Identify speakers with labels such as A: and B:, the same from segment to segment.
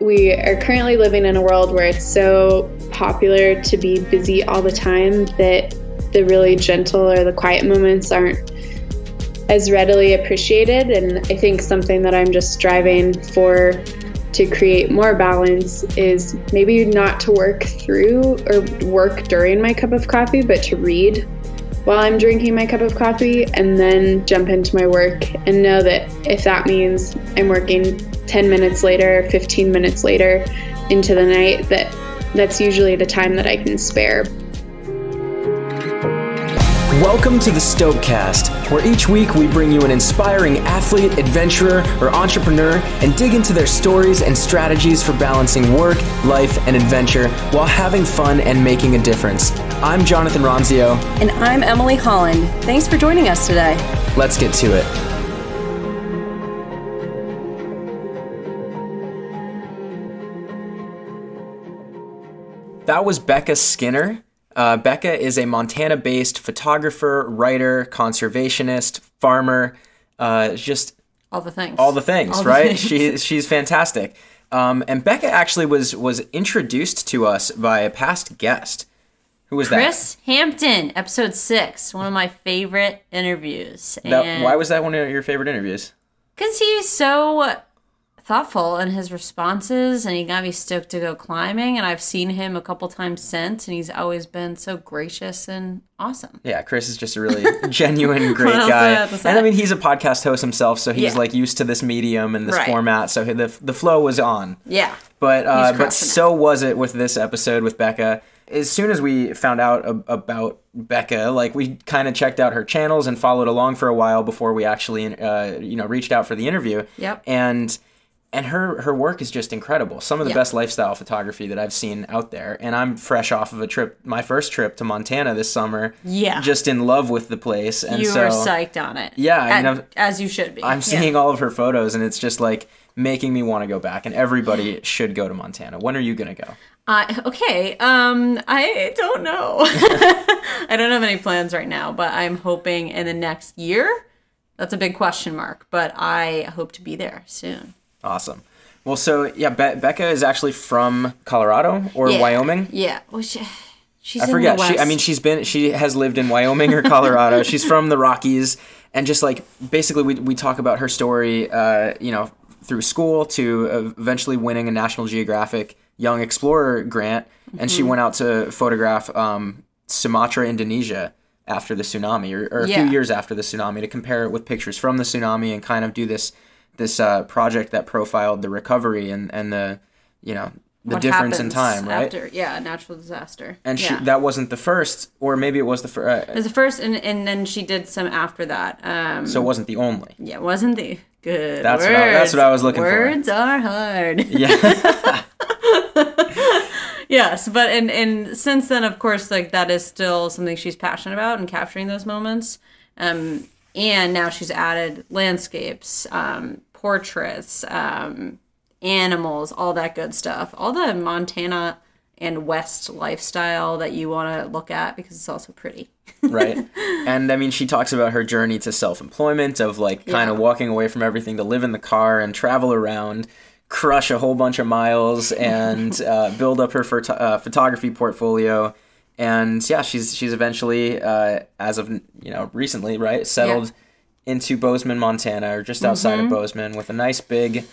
A: We are currently living in a world where it's so popular to be busy all the time that the really gentle or the quiet moments aren't as readily appreciated. And I think something that I'm just striving for to create more balance is maybe not to work through or work during my cup of coffee, but to read while I'm drinking my cup of coffee and then jump into my work and know that if that means I'm working 10 minutes later, 15 minutes later into the night, that that's usually the time that I can spare.
B: Welcome to the Stokecast, where each week we bring you an inspiring athlete, adventurer, or entrepreneur and dig into their stories and strategies for balancing work, life, and adventure while having fun and making a difference. I'm Jonathan Ronzio.
C: And I'm Emily Holland. Thanks for joining us today.
B: Let's get to it. That was Becca Skinner. Uh, Becca is a Montana based photographer, writer, conservationist, farmer, uh, just
C: all the things.
B: All the things, all right? The things. she, she's fantastic. Um, and Becca actually was was introduced to us by a past guest. Who was
C: Chris
B: that?
C: Chris Hampton, episode six, one of my favorite interviews.
B: That, why was that one of your favorite interviews?
C: Because he's so thoughtful in his responses and he got me stoked to go climbing and I've seen him a couple times since and he's always been so gracious and awesome.
B: Yeah, Chris is just a really genuine great guy. I and I mean he's a podcast host himself so he's yeah. like used to this medium and this right. format so the the flow was on.
C: Yeah.
B: But uh, but so was it with this episode with Becca. As soon as we found out ab- about Becca, like we kind of checked out her channels and followed along for a while before we actually uh, you know reached out for the interview.
C: Yep.
B: And and her her work is just incredible. Some of the best lifestyle photography that I've seen out there. And I'm fresh off of a trip, my first trip to Montana this summer.
C: Yeah,
B: just in love with the place. And
C: you
B: so,
C: were psyched on it.
B: Yeah,
C: I mean, as you should be.
B: I'm seeing yeah. all of her photos, and it's just like making me want to go back. And everybody should go to Montana. When are you gonna go?
C: Uh, okay, um, I don't know. I don't have any plans right now, but I'm hoping in the next year. That's a big question mark, but I hope to be there soon.
B: Awesome. Well, so yeah, Be- Becca is actually from Colorado or
C: yeah.
B: Wyoming.
C: Yeah. Well, she, she's
B: I forget. She, I mean, she's been, she has lived in Wyoming or Colorado. she's from the Rockies, and just like basically, we we talk about her story. Uh, you know, through school to eventually winning a National Geographic Young Explorer grant, and mm-hmm. she went out to photograph um, Sumatra, Indonesia after the tsunami, or, or a yeah. few years after the tsunami, to compare it with pictures from the tsunami and kind of do this this uh, project that profiled the recovery and, and the you know the
C: what
B: difference in time, right?
C: After, yeah, natural disaster.
B: And
C: she,
B: that wasn't the first, or maybe it was the first.
C: Uh, it was the first, and, and then she did some after that. Um,
B: so it wasn't the only.
C: Yeah, it wasn't the good.
B: That's words. what I, that's what I was looking
C: words
B: for.
C: Words are hard.
B: Yeah.
C: yes, but and and since then, of course, like that is still something she's passionate about and capturing those moments. Um, and now she's added landscapes, um, portraits, um, animals, all that good stuff. All the Montana and West lifestyle that you want to look at because it's also pretty.
B: right. And I mean, she talks about her journey to self employment, of like kind of walking away from everything to live in the car and travel around, crush a whole bunch of miles, and uh, build up her photo- uh, photography portfolio. And yeah, she's she's eventually, uh, as of you know recently, right, settled. Yeah into Bozeman, Montana, or just outside mm-hmm. of Bozeman, with a nice big,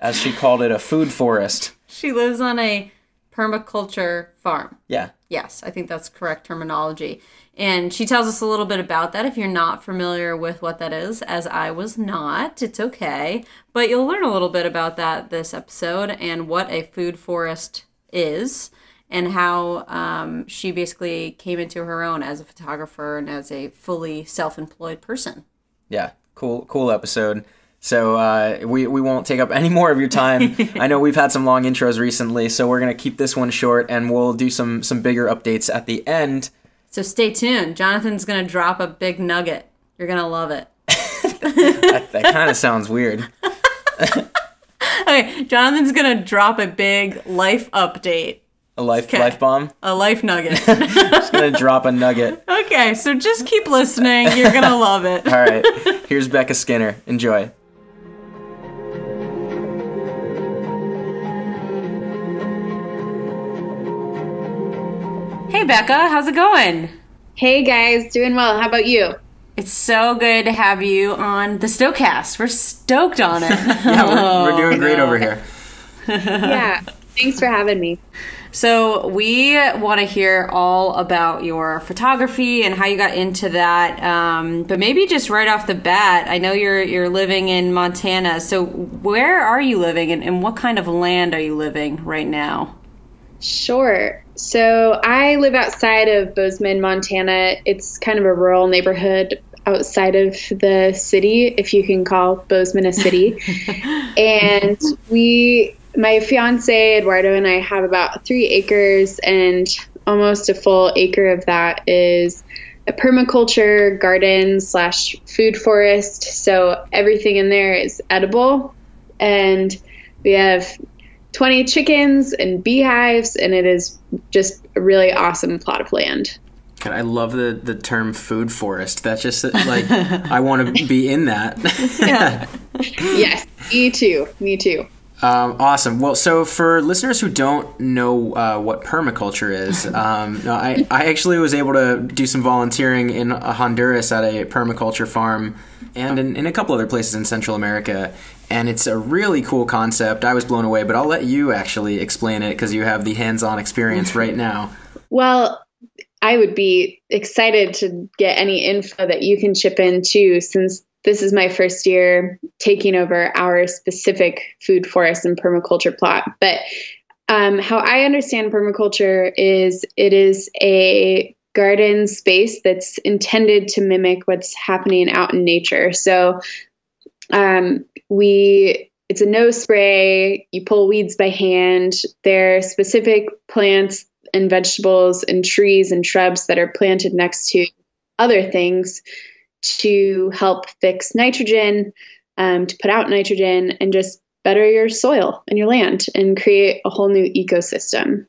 B: as she called it, a food forest.
C: She lives on a permaculture farm.
B: Yeah.
C: Yes, I think that's correct terminology. And she tells us a little bit about that if you're not familiar with what that is, as I was not. It's okay. But you'll learn a little bit about that this episode and what a food forest is and how um, she basically came into her own as a photographer and as a fully self employed person
B: yeah, cool, cool episode. So uh, we we won't take up any more of your time. I know we've had some long intros recently, so we're gonna keep this one short, and we'll do some some bigger updates at the end.
C: So stay tuned. Jonathan's gonna drop a big nugget. You're gonna love it.
B: that, that kind of sounds weird.
C: okay, Jonathan's gonna drop a big life update
B: a life Kay. life bomb.
C: A life nugget.
B: just gonna drop a nugget.
C: Okay, so just keep listening. You're gonna love it.
B: All right. Here's Becca Skinner. Enjoy.
C: Hey Becca, how's it going?
A: Hey guys, doing well. How about you?
C: It's so good to have you on the Stokecast. We're stoked on it.
B: yeah, we're, we're doing great over here.
A: yeah, thanks for having me.
C: So, we want to hear all about your photography and how you got into that. Um, but maybe just right off the bat, I know you're you're living in Montana. So, where are you living, and, and what kind of land are you living right now?
A: Sure. So, I live outside of Bozeman, Montana. It's kind of a rural neighborhood outside of the city, if you can call Bozeman a city. and we my fiance Eduardo and I have about three acres, and almost a full acre of that is a permaculture garden slash food forest. So everything in there is edible, and we have 20 chickens and beehives, and it is just a really awesome plot of land.
B: God, I love the, the term food forest. That's just like I want to be in that.
C: Yeah.
A: yes, me too. Me too.
B: Um, awesome. Well, so for listeners who don't know uh, what permaculture is, um, no, I, I actually was able to do some volunteering in Honduras at a permaculture farm and in, in a couple other places in Central America. And it's a really cool concept. I was blown away, but I'll let you actually explain it because you have the hands on experience right now.
A: Well, I would be excited to get any info that you can chip in too, since this is my first year taking over our specific food forest and permaculture plot. But um, how I understand permaculture is it is a garden space that's intended to mimic what's happening out in nature. So um, we it's a no spray. You pull weeds by hand. There are specific plants and vegetables and trees and shrubs that are planted next to other things to help fix nitrogen, um, to put out nitrogen, and just better your soil and your land and create a whole new ecosystem.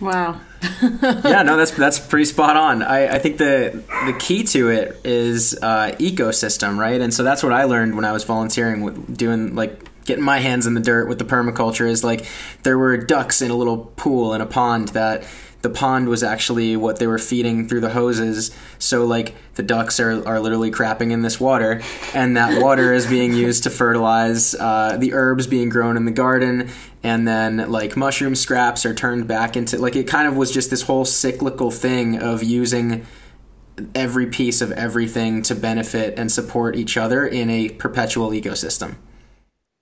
C: Wow.
B: yeah, no, that's that's pretty spot on. I, I think the the key to it is uh, ecosystem, right? And so that's what I learned when I was volunteering with doing like getting my hands in the dirt with the permaculture. Is like there were ducks in a little pool in a pond that the pond was actually what they were feeding through the hoses. So like the ducks are, are literally crapping in this water, and that water is being used to fertilize uh, the herbs being grown in the garden, and then like mushroom scraps are turned back into like it kind of was just this whole cyclical thing of using every piece of everything to benefit and support each other in a perpetual ecosystem.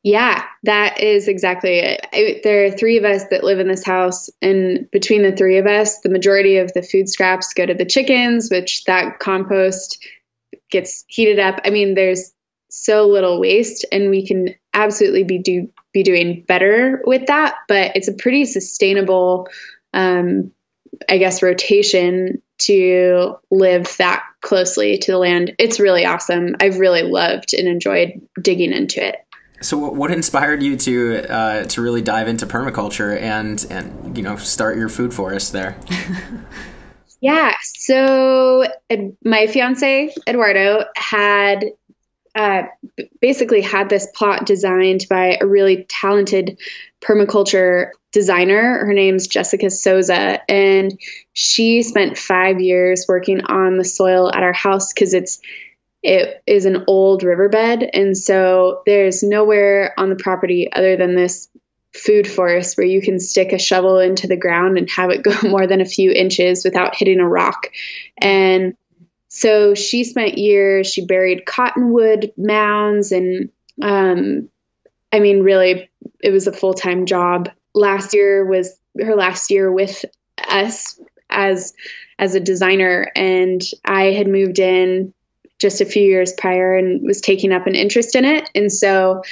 A: Yeah, that is exactly it. There are three of us that live in this house, and between the three of us, the majority of the food scraps go to the chickens, which that compost gets heated up. I mean, there's so little waste, and we can absolutely be do be doing better with that. But it's a pretty sustainable, um, I guess, rotation to live that closely to the land. It's really awesome. I've really loved and enjoyed digging into it.
B: So, what inspired you to uh, to really dive into permaculture and and you know start your food forest there?
A: yeah, so my fiance Eduardo had uh, basically had this plot designed by a really talented permaculture designer. Her name's Jessica Souza, and she spent five years working on the soil at our house because it's it is an old riverbed, and so there's nowhere on the property other than this food forest where you can stick a shovel into the ground and have it go more than a few inches without hitting a rock. And so she spent years, she buried cottonwood mounds, and um, I mean, really, it was a full time job. Last year was her last year with us as as a designer, and I had moved in just a few years prior and was taking up an interest in it. And so,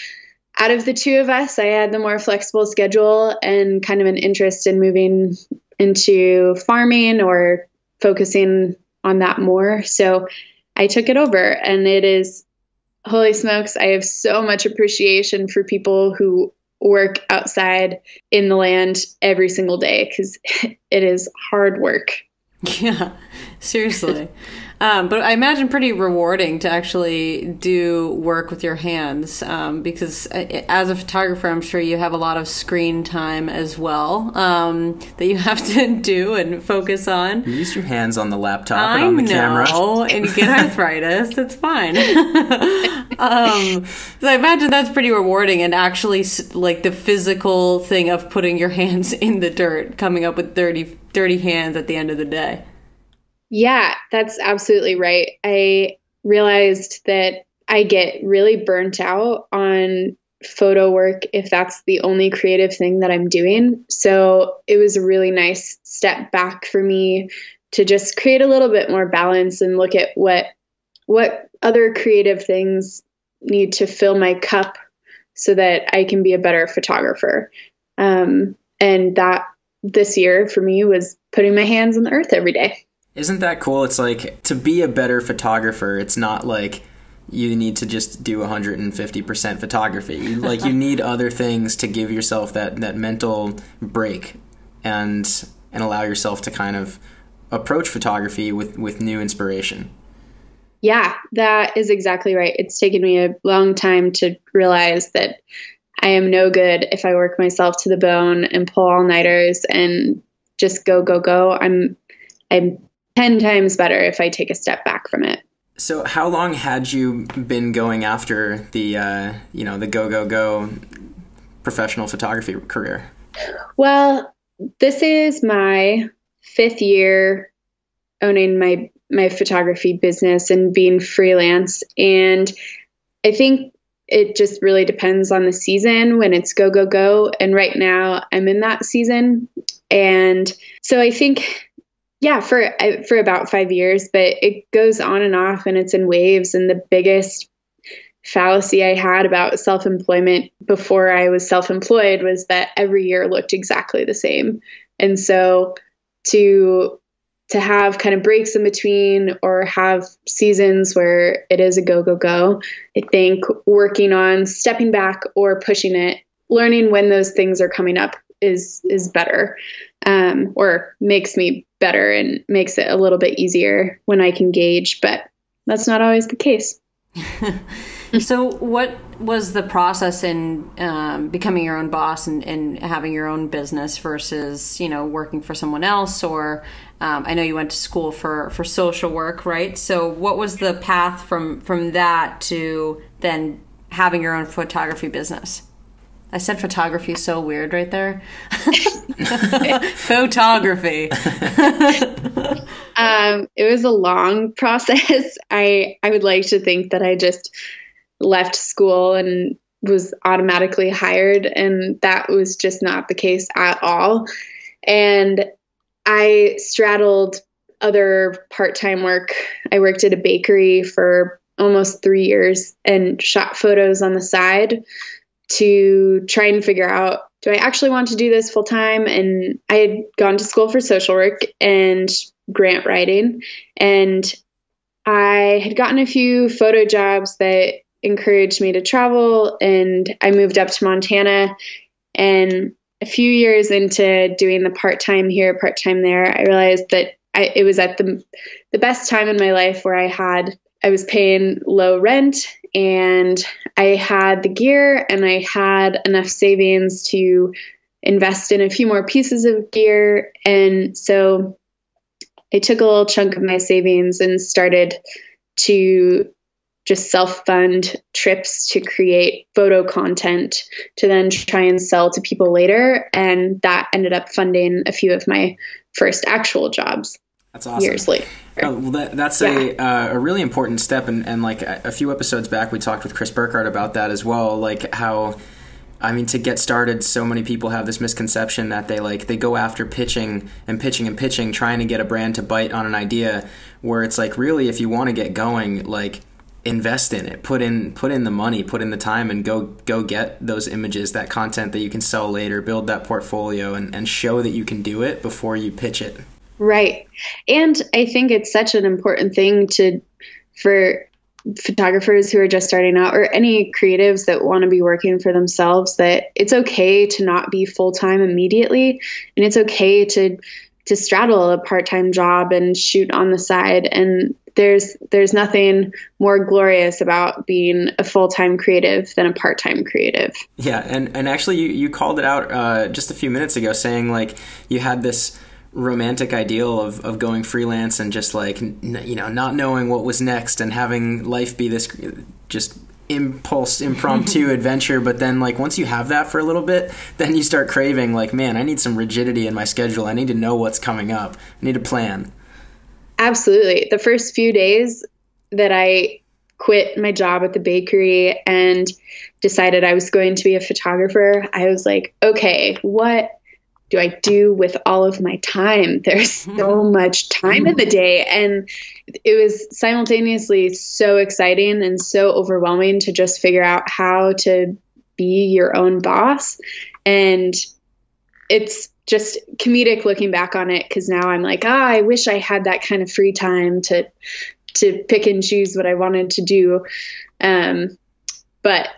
A: out of the two of us, I had the more flexible schedule and kind of an interest in moving into farming or focusing on that more. So, I took it over, and it is holy smokes, I have so much appreciation for people who work outside in the land every single day because it is hard work.
C: Yeah, seriously. Um, but I imagine pretty rewarding to actually do work with your hands um, because uh, as a photographer, I'm sure you have a lot of screen time as well um, that you have to do and focus on.
B: You use your hands on the laptop
C: I
B: and on the
C: know,
B: camera.
C: and you get arthritis. It's fine. um, so I imagine that's pretty rewarding, and actually, like the physical thing of putting your hands in the dirt, coming up with dirty, dirty hands at the end of the day.
A: Yeah, that's absolutely right. I realized that I get really burnt out on photo work if that's the only creative thing that I'm doing. So it was a really nice step back for me to just create a little bit more balance and look at what what other creative things need to fill my cup so that I can be a better photographer. Um, and that this year for me was putting my hands on the earth every day.
B: Isn't that cool? It's like to be a better photographer, it's not like you need to just do 150% photography. You, like you need other things to give yourself that that mental break and and allow yourself to kind of approach photography with with new inspiration.
A: Yeah, that is exactly right. It's taken me a long time to realize that I am no good if I work myself to the bone and pull all nighters and just go go go. I'm I'm 10 times better if I take a step back from it.
B: So, how long had you been going after the uh, you know the go go go professional photography career?
A: Well, this is my fifth year owning my my photography business and being freelance, and I think it just really depends on the season when it's go go go. And right now, I'm in that season, and so I think yeah for uh, for about five years but it goes on and off and it's in waves. And the biggest fallacy i had about self-employment before i was self-employed was that every year looked exactly the same. And so to to have kind of breaks in between or have seasons where it is a go go go i think working on stepping back or pushing it learning when those things are coming up is is better um, or makes me better and makes it a little bit easier when I can gauge, but that's not always the case.
C: so, what was the process in um, becoming your own boss and, and, having your own business versus, you know, working for someone else? Or um, I know you went to school for, for social work, right? So, what was the path from from that to then having your own photography business? I said photography is so weird right there. photography.
A: um, it was a long process. I I would like to think that I just left school and was automatically hired, and that was just not the case at all. And I straddled other part time work. I worked at a bakery for almost three years and shot photos on the side to try and figure out do I actually want to do this full time? And I had gone to school for social work and grant writing, and I had gotten a few photo jobs that encouraged me to travel. And I moved up to Montana. And a few years into doing the part time here, part time there, I realized that I, it was at the the best time in my life where I had I was paying low rent and I had the gear and I had enough savings to invest in a few more pieces of gear. And so I took a little chunk of my savings and started to just self fund trips to create photo content to then try and sell to people later. And that ended up funding a few of my first actual jobs.
B: That's awesome.
A: Years later.
B: Oh, well, that, that's yeah. a uh, a really important step, and, and like a, a, few episodes back, we talked with Chris Burkard about that as well. Like how, I mean, to get started, so many people have this misconception that they like they go after pitching and pitching and pitching, trying to get a brand to bite on an idea. Where it's like, really, if you want to get going, like invest in it, put in put in the money, put in the time, and go go get those images, that content that you can sell later, build that portfolio, and, and show that you can do it before you pitch it.
A: Right. And I think it's such an important thing to for photographers who are just starting out or any creatives that want to be working for themselves that it's okay to not be full-time immediately. And it's okay to to straddle a part-time job and shoot on the side. And there's there's nothing more glorious about being a full-time creative than a part-time creative.
B: Yeah and and actually you, you called it out uh, just a few minutes ago saying like you had this romantic ideal of, of going freelance and just like you know not knowing what was next and having life be this just impulse impromptu adventure. But then like once you have that for a little bit then you start craving like man i need some rigidity in my schedule. I need to know what's coming up. I need a plan.
A: Absolutely. The first few days that i quit my job at the bakery and decided i was going to be a photographer i was like okay what do I do with all of my time? There's so much time in the day. And it was simultaneously so exciting and so overwhelming to just figure out how to be your own boss. And it's just comedic looking back on it because now I'm like, ah, I wish I had that kind of free time to to pick and choose what I wanted to do. Um, but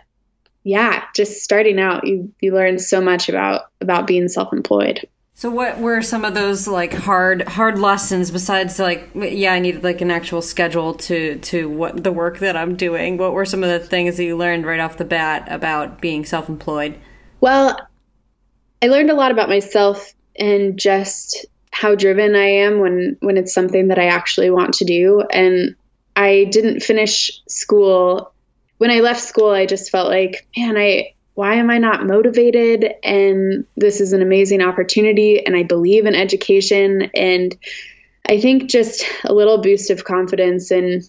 A: yeah, just starting out, you you learn so much about about being self-employed.
C: So what were some of those like hard hard lessons besides like yeah, I needed like an actual schedule to to what the work that I'm doing. What were some of the things that you learned right off the bat about being self-employed?
A: Well, I learned a lot about myself and just how driven I am when when it's something that I actually want to do and I didn't finish school when I left school, I just felt like, man, I why am I not motivated? And this is an amazing opportunity, and I believe in education. And I think just a little boost of confidence in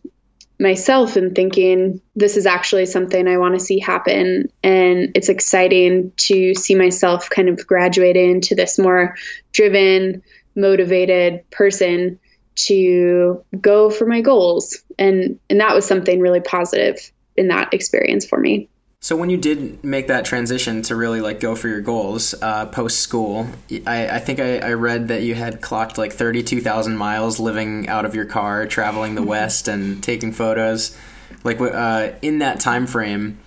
A: myself and thinking this is actually something I want to see happen. And it's exciting to see myself kind of graduate into this more driven, motivated person to go for my goals. And and that was something really positive in that experience for me.
B: So when you did make that transition to really like go for your goals uh, post school, I, I, think I, I, read that you had clocked like thirty two thousand miles living out of your car, traveling the West, and taking photos. Like uh, in that time frame,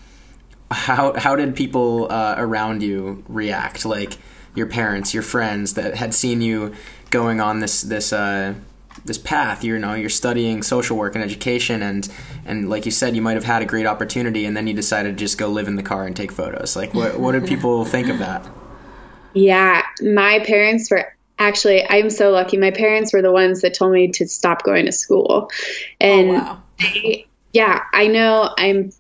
B: how how did people uh, around you react? Like your parents, your friends that had seen you going on this this uh, this path you know you're studying social work and education and and like you said you might have had a great opportunity and then you decided to just go live in the car and take photos. Like what what did people think of that?
A: Yeah my parents were actually i'm so lucky. My parents were the ones that told me to stop going to school. And oh, wow. they, yeah i know i'm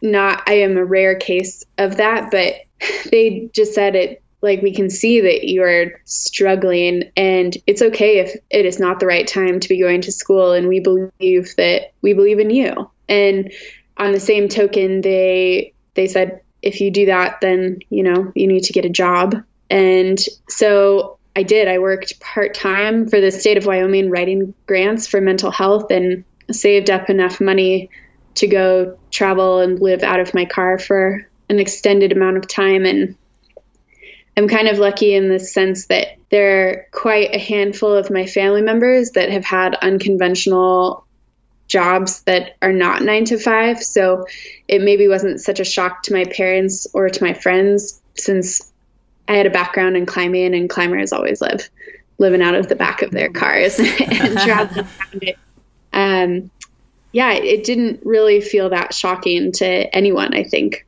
A: not i am a rare case of that but they just said it like we can see that you are struggling and it's okay if it is not the right time to be going to school and we believe that we believe in you. And on the same token they they said if you do that then you know you need to get a job. And so i did. I worked part-time for the state of wyoming writing grants for mental health and saved up enough money to go travel and live out of my car for an extended amount of time. And I'm kind of lucky in the sense that there are quite a handful of my family members that have had unconventional jobs that are not nine to five. So it maybe wasn't such a shock to my parents or to my friends since I had a background in climbing and climbers always live living out of the back of their cars and traveling around it. Um, yeah, it didn't really feel that shocking to anyone, I think.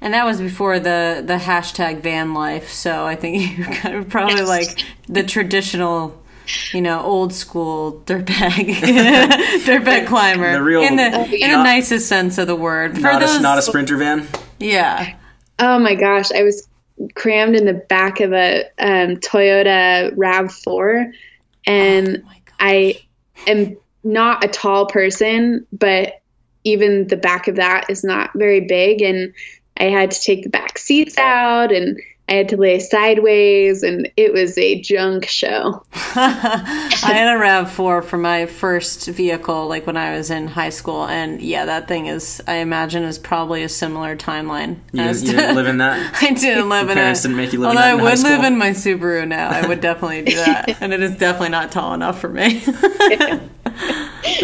C: And that was before the the hashtag van life. So I think you're kind of probably yes. like the traditional you know, old school dirtbag, dirtbag climber. The real, in the in the nicest sense of the word.
B: For not, those, a, not a sprinter van.
C: Yeah.
A: Oh my gosh, I was crammed in the back of a um, Toyota Rav Four, and oh I am not a tall person, but even the back of that is not very big, and I had to take the back seats out and I had to lay sideways, and it was a junk show.
C: I had a RAV4 for my first vehicle, like when I was in high school, and yeah, that thing is, I imagine, is probably a similar timeline.
B: You, you didn't live in that?
C: I didn't live in
B: parents it. didn't make you live
C: Although
B: in that.
C: I would live in my Subaru now. I would definitely do that, and it is definitely not tall enough for me.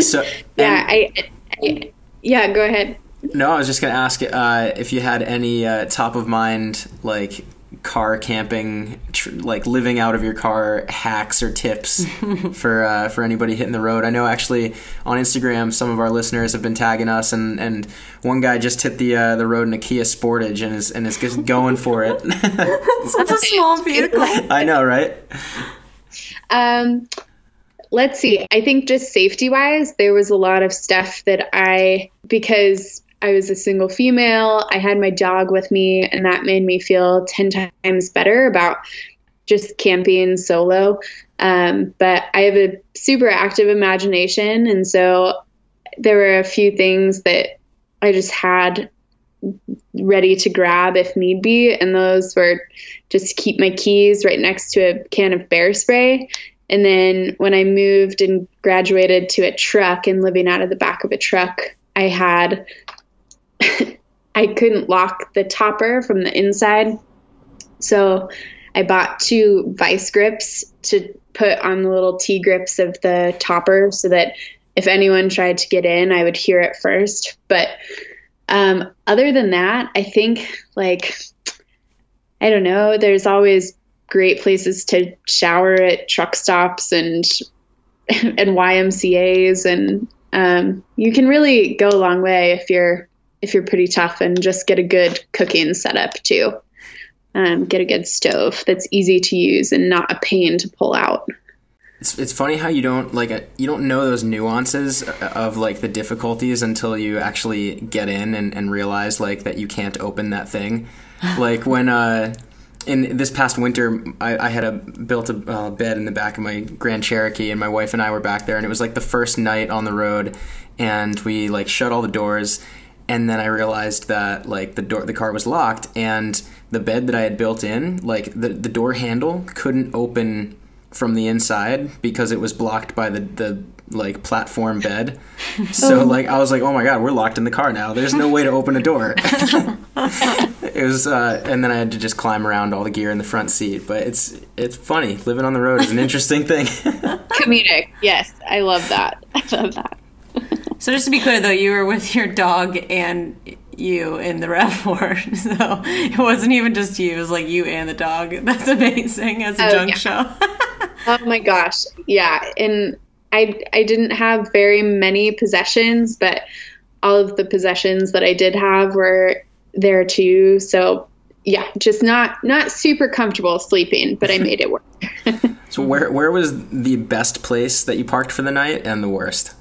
A: so, yeah, I, I, yeah, go ahead.
B: No, I was just gonna ask uh, if you had any uh, top of mind like car camping, tr- like living out of your car hacks or tips for uh, for anybody hitting the road. I know actually on Instagram, some of our listeners have been tagging us, and, and one guy just hit the uh, the road in a Kia Sportage and is and is just going for it.
C: Such a small vehicle.
B: I know, right?
A: Um, let's see. I think just safety wise, there was a lot of stuff that I, because I was a single female, I had my dog with me, and that made me feel 10 times better about just camping solo. Um, but I have a super active imagination, and so there were a few things that I just had ready to grab if need be, and those were just keep my keys right next to a can of bear spray. And then when I moved and graduated to a truck and living out of the back of a truck, I had I couldn't lock the topper from the inside. So I bought two vice grips to put on the little T grips of the topper so that if anyone tried to get in, I would hear it first. But um, other than that, I think like I don't know. There's always great places to shower at truck stops and and YMCA's, and um, you can really go a long way if you're if you're pretty tough and just get a good cooking setup too. Um, get a good stove that's easy to use and not a pain to pull out.
B: It's, it's funny how you don't like you don't know those nuances of like the difficulties until you actually get in and, and realize like that you can't open that thing. like when uh in this past winter, I, I had a built a uh, bed in the back of my Grand Cherokee, and my wife and I were back there, and it was like the first night on the road, and we like shut all the doors, and then I realized that like the door, the car was locked, and the bed that I had built in, like the the door handle couldn't open from the inside because it was blocked by the the like platform bed. So like I was like, oh my god, we're locked in the car now. There's no way to open a door. it was, uh, and then I had to just climb around all the gear in the front seat. But it's it's funny. Living on the road is an interesting thing.
A: Comedic, yes, I love that. I love that.
C: So just to be clear, though, you were with your dog and you in the RAV4, so it wasn't even just you; it was like you and the dog. That's amazing as a
A: Oh,
C: junk
A: yeah.
C: show.
A: Oh my gosh, yeah, and I I didn't have very many possessions, but all of the possessions that I did have were there too. So yeah, just not not super comfortable sleeping, but I made it work.
B: so where where was the best place that you parked for the night, and the worst?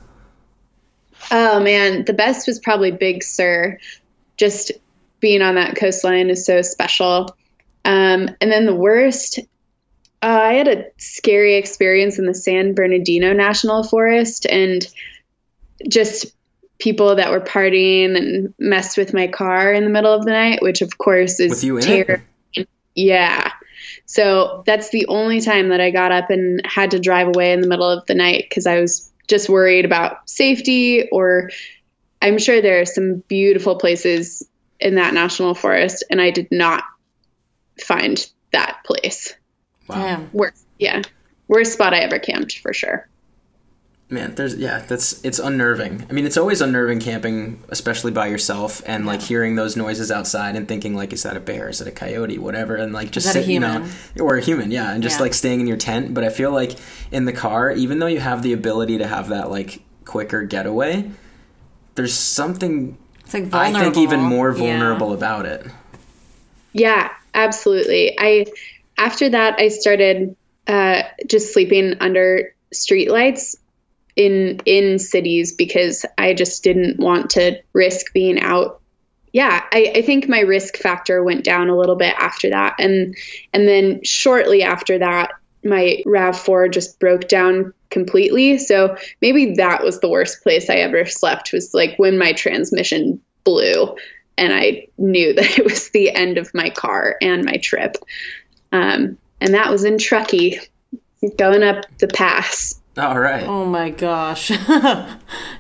A: Oh man, the best was probably Big Sur. Just being on that coastline is so special. Um, and then the worst, uh, I had a scary experience in the San Bernardino National Forest, and just people that were partying and messed with my car in the middle of the night, which of course is
B: With you in it?
A: Yeah. So that's the only time that I got up and had to drive away in the middle of the night because I was just worried about safety or I'm sure there are some beautiful places in that national forest and I did not find that place.
C: Damn.
A: Worst, yeah. Worst spot I ever camped for sure.
B: Man, there's yeah, that's it's unnerving. I mean, it's always unnerving camping, especially by yourself, and like hearing those noises outside and thinking like, is that a bear? Is it a coyote? Whatever, and like just
C: that a
B: sit, you know, or a human, yeah, and just
C: Yeah.
B: like staying in your tent. But I feel like in the car, even though you have the ability to have that like quicker getaway, there's something
C: It's like
B: I think even more
C: Yeah.
B: vulnerable about it.
A: Yeah, absolutely. I after that I started uh, just sleeping under streetlights in in cities because I just didn't want to risk being out. Yeah, I, I think my risk factor went down a little bit after that, and and then shortly after that, my Rav Four just broke down completely. So maybe that was the worst place I ever slept was like when my transmission blew and I knew that it was the end of my car and my trip. Um, and that was in Truckee, going up the pass.
B: All right.
C: Oh my gosh.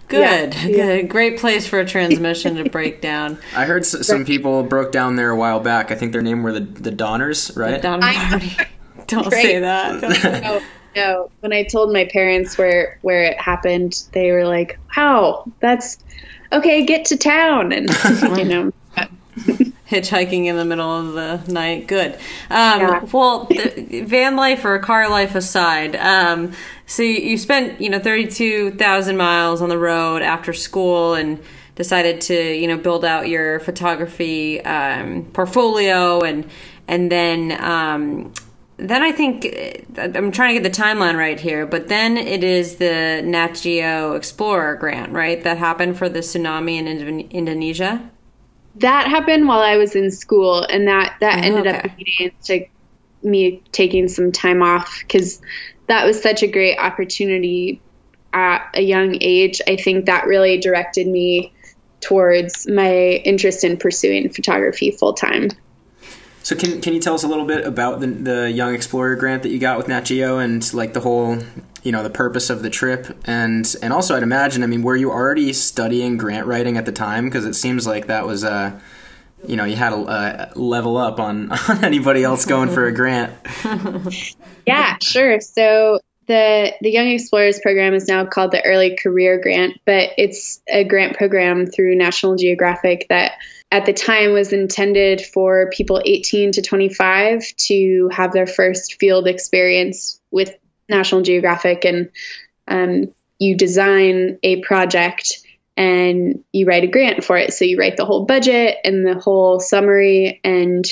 C: good.
A: Yeah.
C: Good. Great place for a transmission to break down.
B: I heard s- some people broke down there a while back. I think their name were the the Donners, right?
C: Down
A: I-
C: party. Don't
A: Great.
C: say that. Don't say-
A: No, no. When I told my parents where where it happened, they were like, "Wow, that's okay. Get to town." And you know,
C: hitchhiking in the middle of the night. Good. Um, yeah. Well, van life or car life aside, um, so you spent you know thirty two thousand miles on the road after school and decided to you know build out your photography um, portfolio and and then um, then I think I'm trying to get the timeline right here, but then it is the Nat Geo Explorer grant, right? That happened for the tsunami in Indonesia.
A: That happened while I was in school, and that that oh, ended okay. up leading to me taking some time off because that was such a great opportunity at a young age. I think that really directed me towards my interest in pursuing photography full time.
B: So can can you tell us a little bit about the the Young Explorer grant that you got with Nat Geo and like the whole you know the purpose of the trip and and also I'd imagine I mean were you already studying grant writing at the time because it seems like that was uh you know you had a, level up on on anybody else going for a grant.
A: yeah, sure. So the the Young Explorers program is now called the Early Career Grant, but it's a grant program through National Geographic that at the time was intended for people 18 to 25 to have their first field experience with National Geographic. And um, you design a project and you write a grant for it. So you write the whole budget and the whole summary. And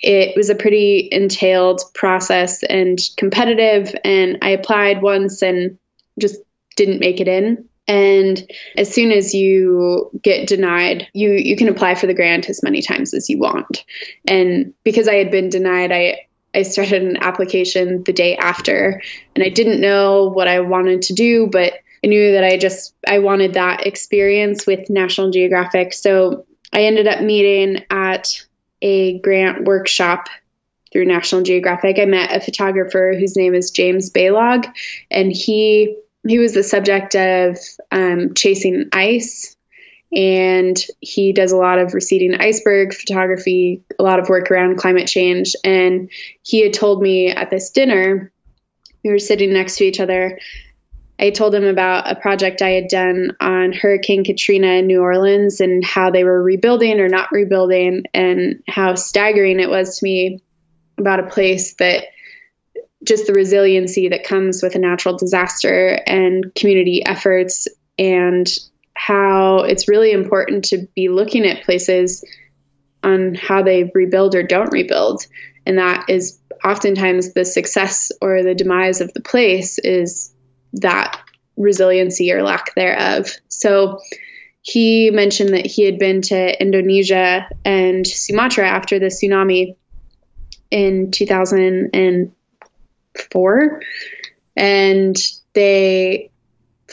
A: it was a pretty entailed process and competitive. And I applied once and just didn't make it in. And as soon as you get denied, you you can apply for the grant as many times as you want. And because I had been denied, I I started an application the day after, and I didn't know what I wanted to do, but I knew that I just I wanted that experience with National Geographic. So I ended up meeting at a grant workshop through National Geographic. I met a photographer whose name is James Balog, and he he was the subject of um, chasing ice and he does a lot of receding iceberg photography a lot of work around climate change. And he had told me at this dinner we were sitting next to each other. I told him about a project i had done on hurricane katrina in new orleans and how they were rebuilding or not rebuilding and how staggering it was to me about a place that just the resiliency that comes with a natural disaster and community efforts and how it's really important to be looking at places on how they rebuild or don't rebuild and that is oftentimes the success or the demise of the place is that resiliency or lack thereof so he mentioned that he had been to Indonesia and Sumatra after the tsunami in 2004. and they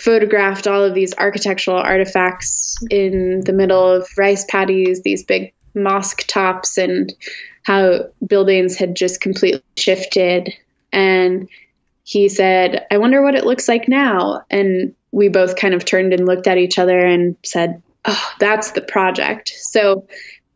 A: photographed all of these architectural artifacts in the middle of rice paddies, these big mosque tops, and how buildings had just completely shifted. And he said, I wonder what it looks like now. And we both kind of turned and looked at each other and said, Oh, that's the project. So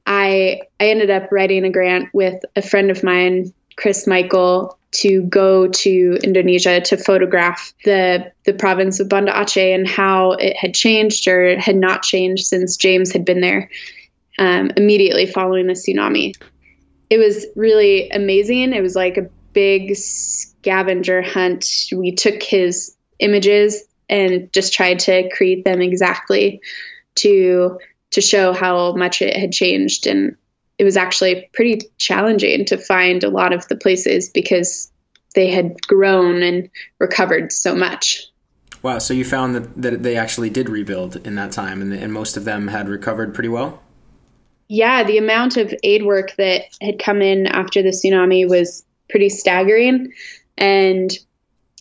A: I I ended up writing a grant with a friend of mine, Chris Michael, to go to Indonesia to photograph the the province of Banda Aceh and how it had changed or had not changed since James had been there um, immediately following the tsunami. It was really amazing. It was like a big scavenger hunt. We took his images and just tried to create them exactly to to show how much it had changed and it was actually pretty challenging to find a lot of the places because they had grown and recovered so much.
B: Wow, so you found that, that they actually did rebuild in that time and, and most of them had recovered pretty well?
A: Yeah, the amount of aid work that had come in after the tsunami was pretty staggering. And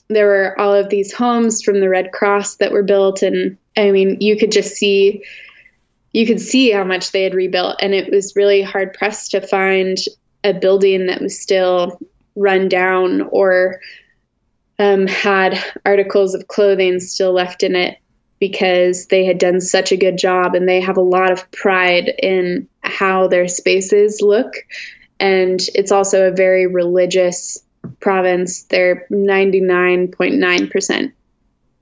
A: there were all of these homes from the Red Cross that were built. And I mean, you could just see you could see how much they had rebuilt and it was really hard pressed to find a building that was still run down or um, had articles of clothing still left in it because they had done such a good job and they have a lot of pride in how their spaces look and it's also a very religious province they're 99.9%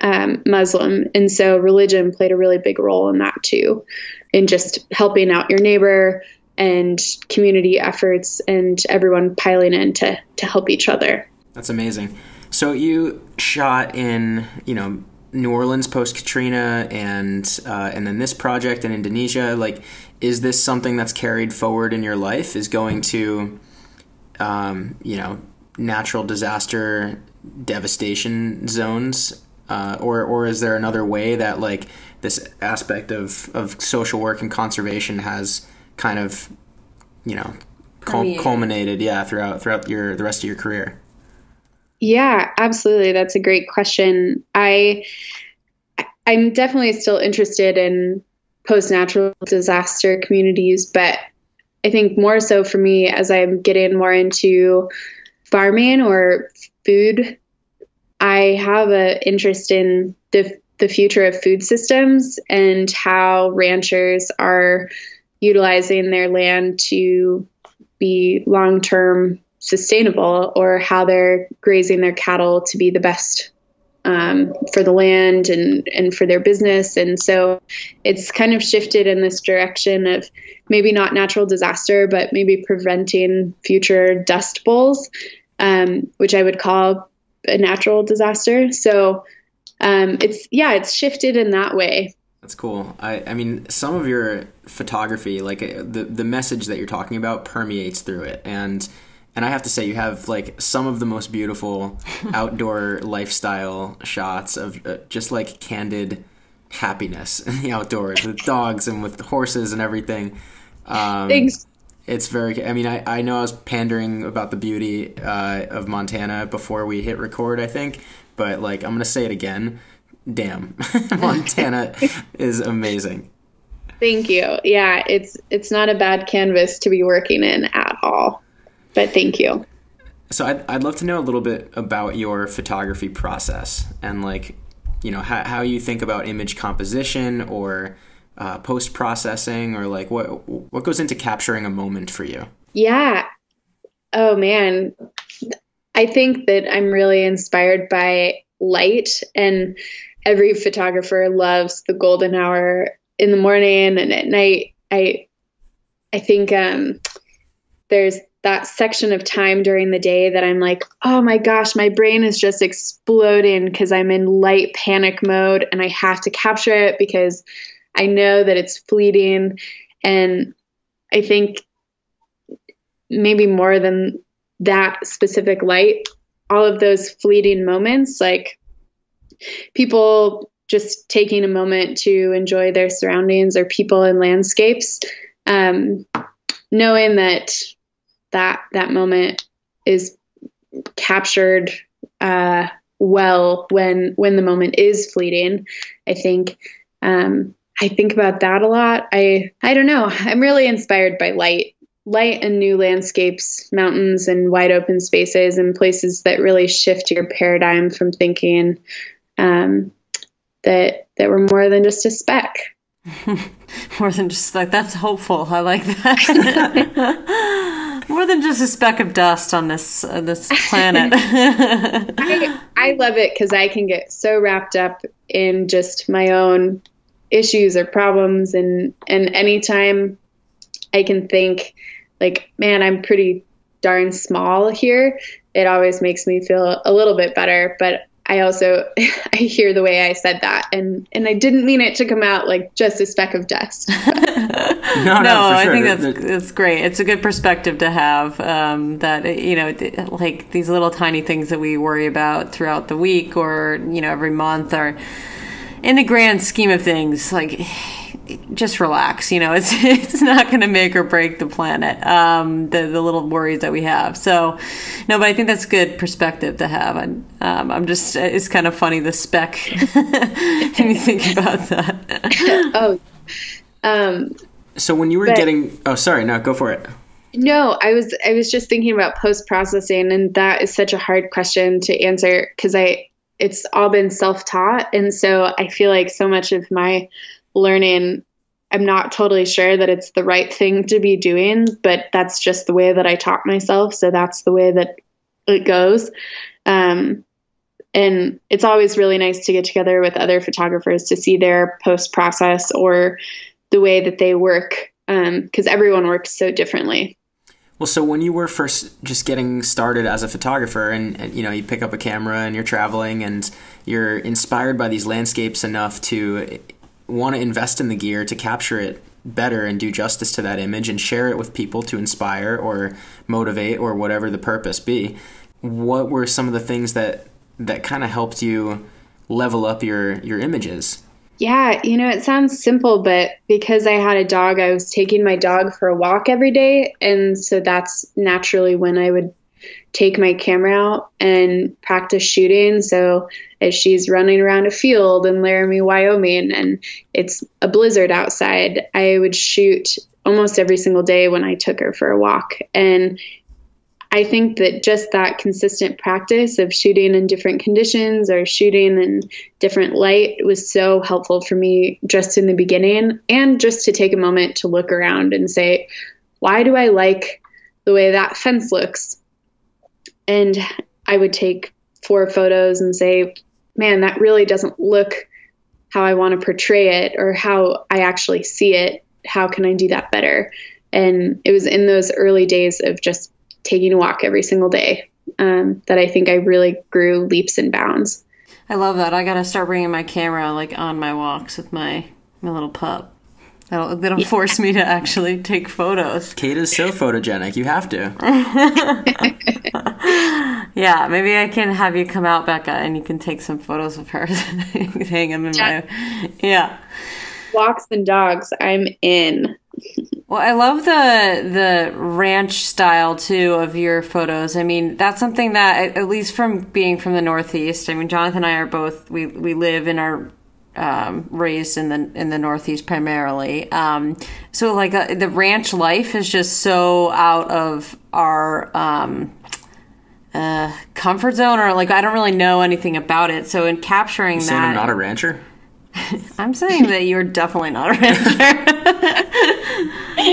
A: um, Muslim. And so religion played a really big role in that too, in just helping out your neighbor, and community efforts and everyone piling in to, to help each other.
B: That's amazing. So you shot in, you know, New Orleans post Katrina and uh, and then this project in Indonesia. Like, is this something that's carried forward in your life? Is going to, um, you know, natural disaster devastation zones, uh, or or is there another way that like this aspect of of social work and conservation has kind of, you know, cul- culminated, yeah, throughout throughout your the rest of your career?
A: Yeah, absolutely. That's a great question. I I'm definitely still interested in post natural disaster communities, but I think more so for me as I'm getting more into farming or food, I have an interest in the the future of food systems and how ranchers are utilizing their land to be long term sustainable or how they're grazing their cattle to be the best um, for the land and, and for their business. And so it's kind of shifted in this direction of maybe not natural disaster, but maybe preventing future dust bowls, um, which I would call a natural disaster. So um, it's, yeah, it's shifted in that way.
B: That's cool. I, I mean, some of your photography, like uh, the the message that you're talking about, permeates through it, and and I have to say, you have like some of the most beautiful outdoor lifestyle shots of uh, just like candid happiness in the outdoors with dogs and with horses and everything.
A: Um, Thanks.
B: It's very. I mean, I, I know I was pandering about the beauty uh, of Montana before we hit record. I think, but like I'm gonna say it again. Damn, Montana is amazing.
A: Thank you. Yeah, it's it's not a bad canvas to be working in at all but thank you.
B: So I'd, I'd love to know a little bit about your photography process and like, you know, how, how you think about image composition or uh, post processing or like what, what goes into capturing a moment for you?
A: Yeah. Oh man. I think that I'm really inspired by light and every photographer loves the golden hour in the morning and at night. I, I think, um, there's that section of time during the day that I'm like, oh my gosh, my brain is just exploding because I'm in light panic mode and I have to capture it because I know that it's fleeting. And I think maybe more than that specific light, all of those fleeting moments, like people just taking a moment to enjoy their surroundings or people and landscapes, um, knowing that that that moment is captured uh, well when when the moment is fleeting. I think um, I think about that a lot. I I don't know. I'm really inspired by light, light and new landscapes, mountains and wide open spaces, and places that really shift your paradigm from thinking um, that that we're more than just a speck.
C: more than just like that's hopeful. I like that. More than just a speck of dust on this uh, this planet.
A: I, I love it because I can get so wrapped up in just my own issues or problems, and and anytime I can think like, man, I'm pretty darn small here. It always makes me feel a little bit better. But I also I hear the way I said that, and and I didn't mean it to come out like just a speck of dust.
C: no, no, no I think that's that's great. It's a good perspective to have. Um, that you know, like these little tiny things that we worry about throughout the week or you know every month are, in the grand scheme of things, like just relax. You know, it's it's not going to make or break the planet. Um, the the little worries that we have. So, no, but I think that's good perspective to have. And um, I'm just it's kind of funny the spec when you think about that.
A: oh, um,
B: so when you were but, getting, oh, sorry, no, go for it.
A: No, I was I was just thinking about post processing, and that is such a hard question to answer because I it's all been self taught, and so I feel like so much of my learning I'm not totally sure that it's the right thing to be doing, but that's just the way that I taught myself. So that's the way that it goes. Um, and it's always really nice to get together with other photographers to see their post process or the way that they work because um, everyone works so differently.
B: Well, so when you were first just getting started as a photographer, and, and, you know you pick up a camera and you're traveling, and you're inspired by these landscapes enough to want to invest in the gear to capture it better and do justice to that image and share it with people to inspire or motivate or whatever the purpose be. What were some of the things that that kind of helped you level up your your images?
A: Yeah, you know, it sounds simple, but because I had a dog, I was taking my dog for a walk every day. And so that's naturally when I would take my camera out and practice shooting. So as she's running around a field in Laramie, Wyoming, and it's a blizzard outside, I would shoot almost every single day when I took her for a walk. And I think that just that consistent practice of shooting in different conditions or shooting in different light was so helpful for me just in the beginning and just to take a moment to look around and say, why do I like the way that fence looks? And I would take four photos and say, man, that really doesn't look how I want to portray it or how I actually see it. How can I do that better? And it was in those early days of just taking a walk every single day um, that I think I really grew leaps and bounds.
C: I love that. I got to start bringing my camera like on my walks with my my little pup. That'll that'll yeah. force me to actually take photos.
B: Kate is so photogenic. You have to.
C: yeah, maybe I can have you come out, Becca, and you can take some photos of her. Hang them in yeah. my yeah.
A: Walks and dogs. I'm in.
C: Well, I love the the ranch style too of your photos. I mean, that's something that at least from being from the Northeast. I mean, Jonathan and I are both we we live in are um, raised in the in the Northeast primarily. Um, so like uh, the ranch life is just so out of our um, uh, comfort zone, or like I don't really know anything about it. So in capturing
B: you
C: that,
B: I'm not a rancher.
C: I'm saying that you're definitely not a rancher.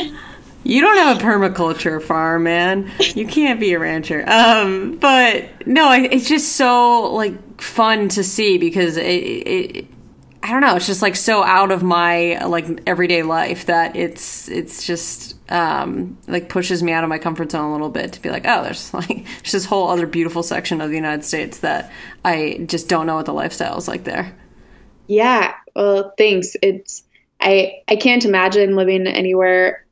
C: you don't have a permaculture farm, man. You can't be a rancher. Um, but no, it's just so like fun to see because it, it, I don't know, it's just like so out of my like everyday life that it's it's just um, like pushes me out of my comfort zone a little bit to be like, oh, there's like there's this whole other beautiful section of the United States that I just don't know what the lifestyle is like there.
A: Yeah, well, thanks. It's I I can't imagine living anywhere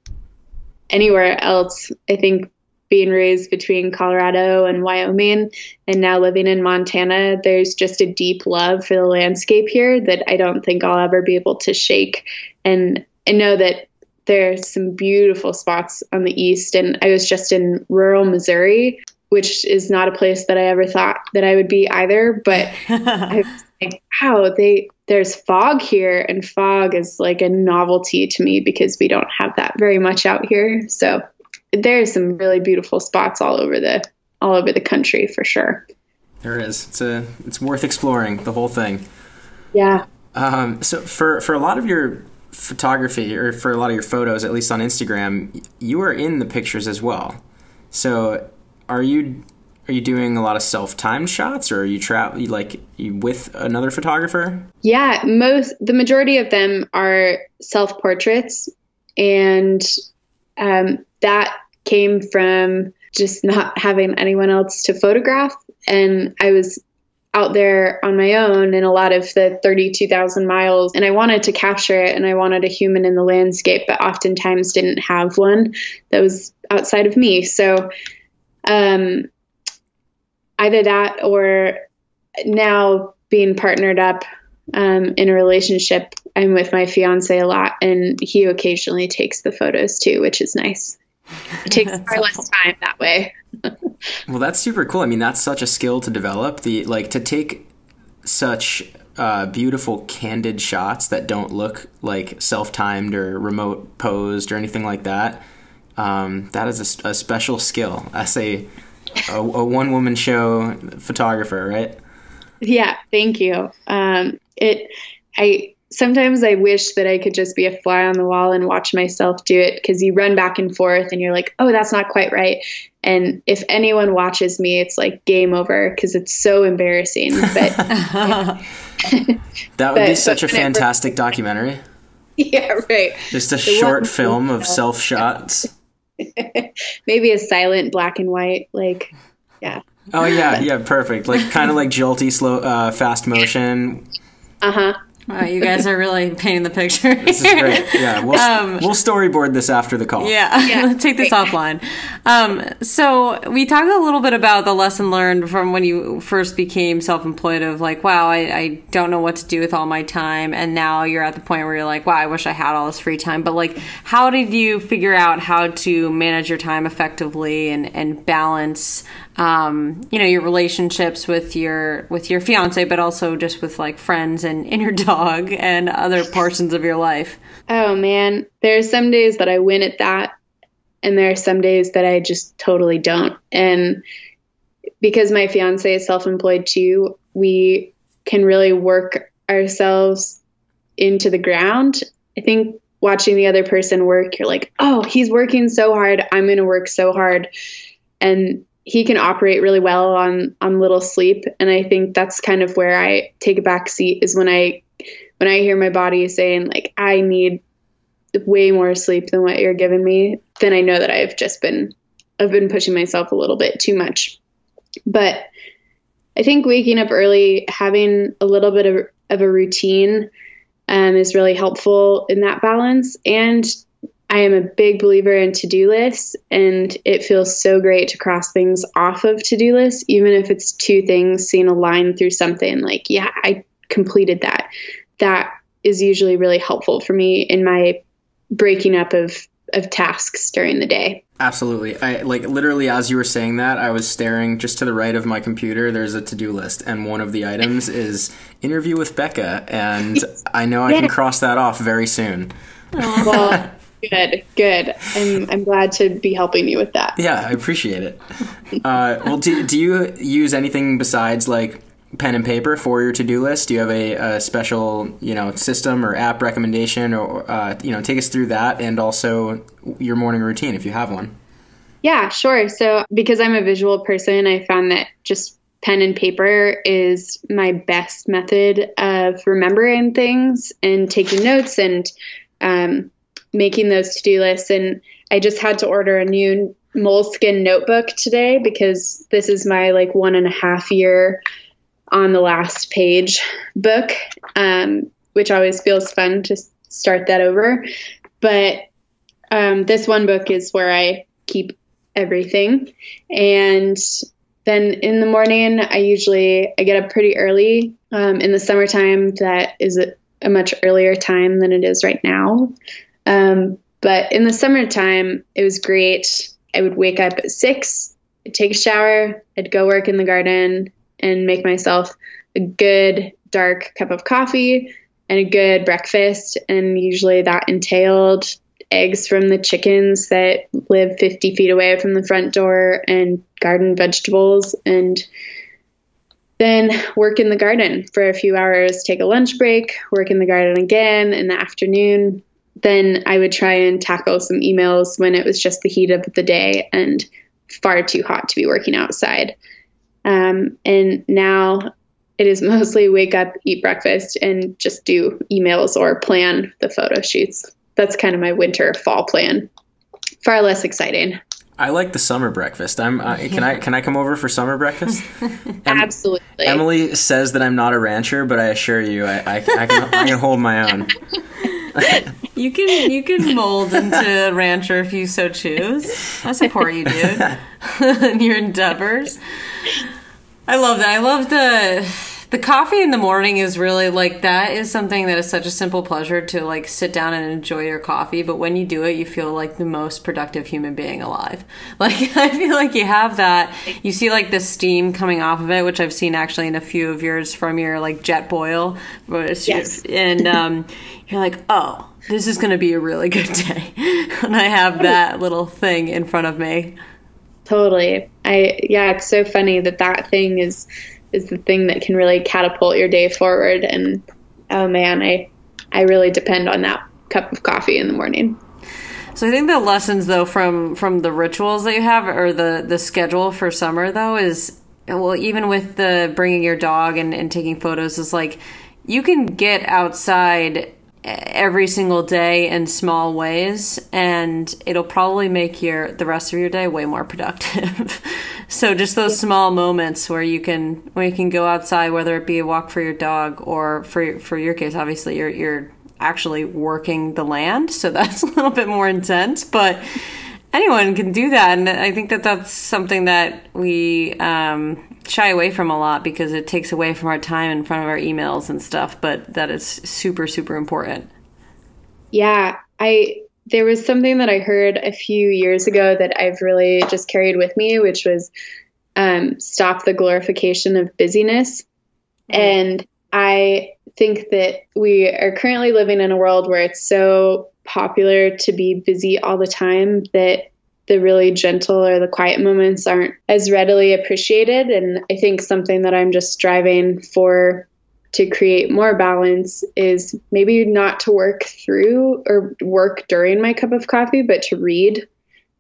A: anywhere else. I think being raised between Colorado and Wyoming and now living in Montana, there's just a deep love for the landscape here that I don't think I'll ever be able to shake. And I know that there's some beautiful spots on the east and I was just in rural Missouri, which is not a place that I ever thought that I would be either, but I was like, wow, they there's fog here and fog is like a novelty to me because we don't have that very much out here so there's some really beautiful spots all over the all over the country for sure.
B: There is. It's a it's worth exploring the whole thing.
A: Yeah.
B: Um, so for for a lot of your photography or for a lot of your photos at least on instagram you are in the pictures as well. So are you are you doing a lot of self-timed shots or are you tra- like you with another photographer?
A: Yeah most the majority of them are self-portraits and um, that came from just not having anyone else to photograph and i was out there on my own in a lot of the 32,000 miles and I wanted to capture it and I wanted a human in the landscape but oftentimes didn't have one that was outside of me so um, either that or now being partnered up um, in a relationship, I'm with my fiance a lot, and he occasionally takes the photos too, which is nice. It takes far less time that way.
B: well, that's super cool. I mean, that's such a skill to develop. The like to take such uh, beautiful candid shots that don't look like self-timed or remote posed or anything like that. Um, that is a, a special skill. I say a, a one woman show photographer, right?
A: Yeah, thank you. Um, it, I sometimes I wish that I could just be a fly on the wall and watch myself do it because you run back and forth and you're like, oh, that's not quite right. And if anyone watches me, it's like game over because it's so embarrassing. But
B: that would but, be such a fantastic documentary.
A: yeah, right.
B: Just a
A: It
B: short
A: wasn't
B: film of self shots.
A: Maybe a silent black and white, like yeah.
B: Oh yeah, yeah, perfect. Like kind of like jolty, slow, uh, fast motion.
A: Uh huh.
C: Wow, you guys are really painting the picture.
B: This is great. Yeah, we'll
C: Um,
B: we'll storyboard this after the call.
C: Yeah,
A: Yeah,
C: take this offline. Um, so we talked a little bit about the lesson learned from when you first became self-employed of like, wow, I, I don't know what to do with all my time, and now you're at the point where you're like, wow, I wish I had all this free time. But like, how did you figure out how to manage your time effectively and and balance, um, you know, your relationships with your with your fiance, but also just with like friends and, and your dog and other portions of your life?
A: Oh man, there are some days that I win at that, and there are some days that I just totally don't. And because my fiance is self employed too, we can really work ourselves into the ground. I think watching the other person work, you're like, oh, he's working so hard. I'm going to work so hard. And he can operate really well on on little sleep and i think that's kind of where i take a back seat is when i when i hear my body saying like i need way more sleep than what you're giving me then i know that i've just been i've been pushing myself a little bit too much but i think waking up early having a little bit of, of a routine um, is really helpful in that balance and I am a big believer in to do lists, and it feels so great to cross things off of to do lists, even if it's two things, seeing a line through something like, yeah, I completed that. That is usually really helpful for me in my breaking up of, of tasks during the day.
B: Absolutely. I like literally as you were saying that, I was staring just to the right of my computer. There's a to-do list, and one of the items is interview with Becca, and I know I can cross that off very soon.
A: Well, good, good. I'm, I'm glad to be helping you with that.
B: Yeah, I appreciate it. Uh, well, do, do you use anything besides like pen and paper for your to-do list? Do you have a, a special, you know, system or app recommendation, or uh, you know, take us through that, and also your morning routine if you have one.
A: Yeah, sure. So, because I'm a visual person, I found that just pen and paper is my best method of remembering things and taking notes and um, making those to do lists. And I just had to order a new Moleskine notebook today because this is my like one and a half year on the last page book, um, which always feels fun to start that over. But um, this one book is where I keep everything. And then in the morning, I usually I get up pretty early. Um, in the summertime, that is a, a much earlier time than it is right now. Um, but in the summertime, it was great. I would wake up at six, I'd take a shower, I'd go work in the garden and make myself a good dark cup of coffee and a good breakfast. And usually that entailed eggs from the chickens that live 50 feet away from the front door and garden vegetables and then work in the garden for a few hours, take a lunch break, work in the garden again in the afternoon. Then I would try and tackle some emails when it was just the heat of the day and far too hot to be working outside. Um, and now it is mostly wake up, eat breakfast, and just do emails or plan the photo shoots. That's kind of my winter fall plan. Far less exciting.
B: I like the summer breakfast. I'm. Uh, can I can I come over for summer breakfast?
A: Absolutely.
B: Emily says that I'm not a rancher, but I assure you, I, I, I can I can hold my own.
C: You can you can mold into a rancher if you so choose. I support you, dude, in your endeavors. I love that. I love the the coffee in the morning is really like that is something that is such a simple pleasure to like sit down and enjoy your coffee. But when you do it, you feel like the most productive human being alive. Like I feel like you have that. You see like the steam coming off of it, which I've seen actually in a few of yours from your like Jetboil.
A: Yes.
C: And um, you're like, oh, this is going to be a really good day. and I have that little thing in front of me.
A: Totally. I yeah, it's so funny that that thing is is the thing that can really catapult your day forward and oh man, I I really depend on that cup of coffee in the morning.
C: So I think the lessons though from from the rituals that you have or the the schedule for summer though is well even with the bringing your dog and, and taking photos is like you can get outside every single day in small ways and it'll probably make your the rest of your day way more productive. So just those small moments where you can where you can go outside whether it be a walk for your dog or for for your case obviously you're you're actually working the land so that's a little bit more intense but anyone can do that and i think that that's something that we um, shy away from a lot because it takes away from our time in front of our emails and stuff but that is super super important
A: yeah i there was something that i heard a few years ago that i've really just carried with me which was um, stop the glorification of busyness mm-hmm. and i think that we are currently living in a world where it's so popular to be busy all the time that the really gentle or the quiet moments aren't as readily appreciated. And I think something that I'm just striving for to create more balance is maybe not to work through or work during my cup of coffee, but to read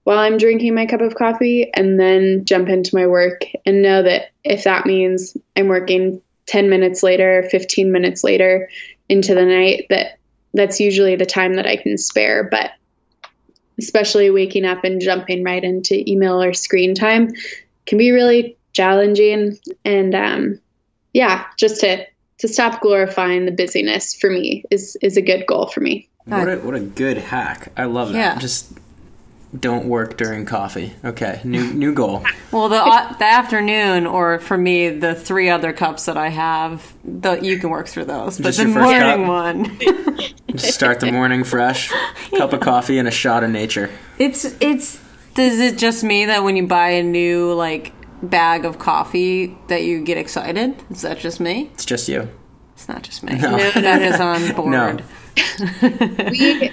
A: while I'm drinking my cup of coffee and then jump into my work and know that if that means I'm working 10 minutes later, 15 minutes later into the night, that that's usually the time that I can spare. But especially waking up and jumping right into email or screen time can be really challenging and um, yeah just to to stop glorifying the busyness for me is is a good goal for me
B: what a, what a good hack i love that yeah. just don't work during coffee. Okay, new new goal.
C: Well, the uh, the afternoon, or for me, the three other cups that I have, the, you can work through those. But Just the morning cup. one,
B: Just start the morning fresh, cup of coffee and a shot of nature.
C: It's it's. Is it just me that when you buy a new like bag of coffee that you get excited? Is that just me?
B: It's just you.
C: It's not just me. No, no that is on board. No.
A: we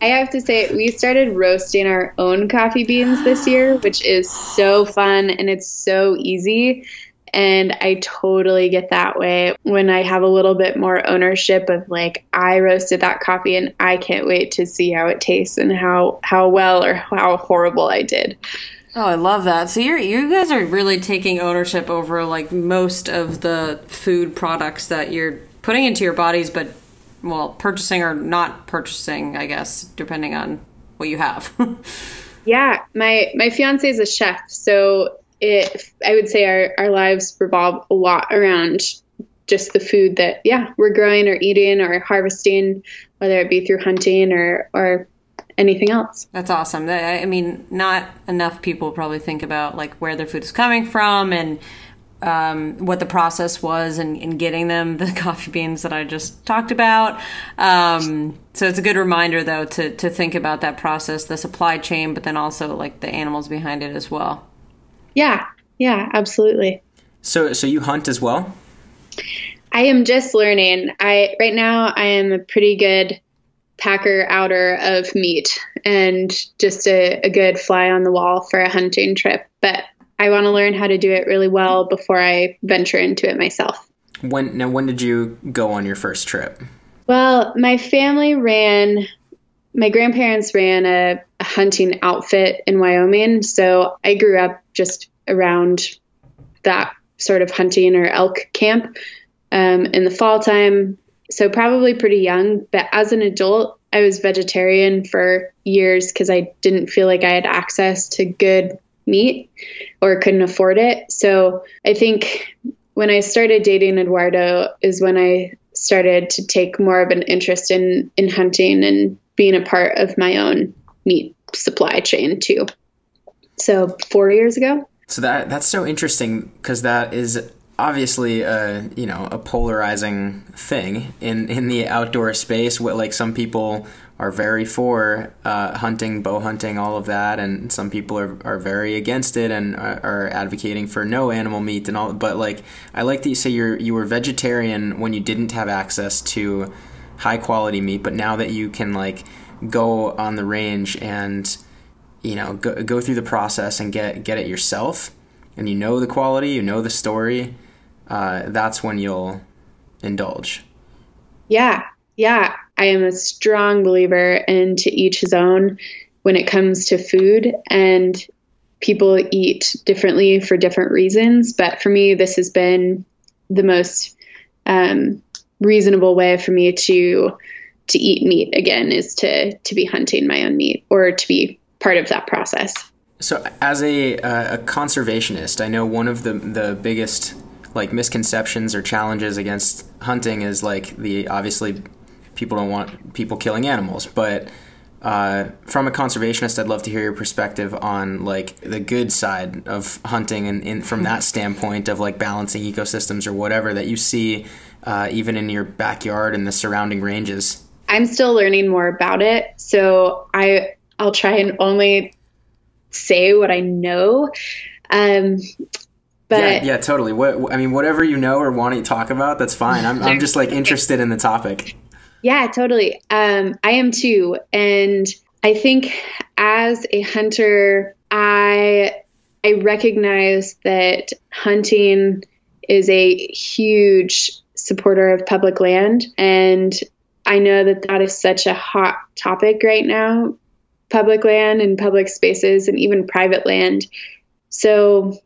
A: I have to say, we started roasting our own coffee beans this year, which is so fun and it's so easy. And I totally get that way when I have a little bit more ownership of like I roasted that coffee and I can't wait to see how it tastes and how how well or how horrible I did.
C: Oh, I love that. So you're you guys are really taking ownership over like most of the food products that you're putting into your bodies, but well, purchasing or not purchasing, I guess, depending on what you have.
A: yeah, my my fiance is a chef, so it I would say our our lives revolve a lot around just the food that yeah we're growing or eating or harvesting, whether it be through hunting or or anything else.
C: That's awesome. I mean, not enough people probably think about like where their food is coming from and um, what the process was in, in, getting them the coffee beans that I just talked about. Um, so it's a good reminder, though, to to think about that process, the supply chain, but then also like the animals behind it as well.
A: Yeah, yeah, absolutely.
B: So, so you hunt as well?
A: I am just learning. I right now I am a pretty good packer outer of meat and just a, a good fly on the wall for a hunting trip, but I want to learn how to do it really well before I venture into it myself.
B: When now when did you go on your first trip?
A: Well, my family ran my grandparents ran a, a hunting outfit in Wyoming, so I grew up just around that sort of hunting or elk camp um, in the fall time. So probably pretty young, but as an adult, I was vegetarian for years because I didn't feel like I had access to good meat or couldn't afford it. So I think when I started dating Eduardo is when I started to take more of an interest in in hunting and being a part of my own meat supply chain too. So 4 years ago.
B: So that that's so interesting because that is obviously a you know a polarizing thing in in the outdoor space. What like some people are very for uh, hunting, bow hunting, all of that, and some people are, are very against it and are, are, advocating for no animal meat and all. But like, I like that you say you're you were vegetarian when you didn't have access to high quality meat, but now that you can like go on the range and you know go, go through the process and get get it yourself, and you know the quality, you know the story, uh, that's when you'll indulge.
A: Yeah, yeah, I am a strong believer in to each his own when it comes to food and people eat differently for different reasons. But for me, this has been the most um, reasonable way for me to to eat meat again is to to be hunting my own meat or to be part of that process.
B: So, as a, uh, a conservationist, I know one of the the biggest like misconceptions or challenges against hunting is like the obviously people don't want people killing animals, but uh, from a conservationist, I'd love to hear your perspective on like the good side of hunting and, and from that standpoint of like balancing ecosystems or whatever that you see uh, even in your backyard and the surrounding ranges.
A: I'm still learning more about it, so I I'll try and only say what I know. Um, but
B: yeah, yeah, totally. What I mean, whatever you know or want to talk about, that's fine. I'm I'm just like interested in the topic.
A: Yeah, totally. Um, I am too, and I think as a hunter, I I recognize that hunting is a huge supporter of public land, and I know that that is such a hot topic right now public land and public spaces and even private land. So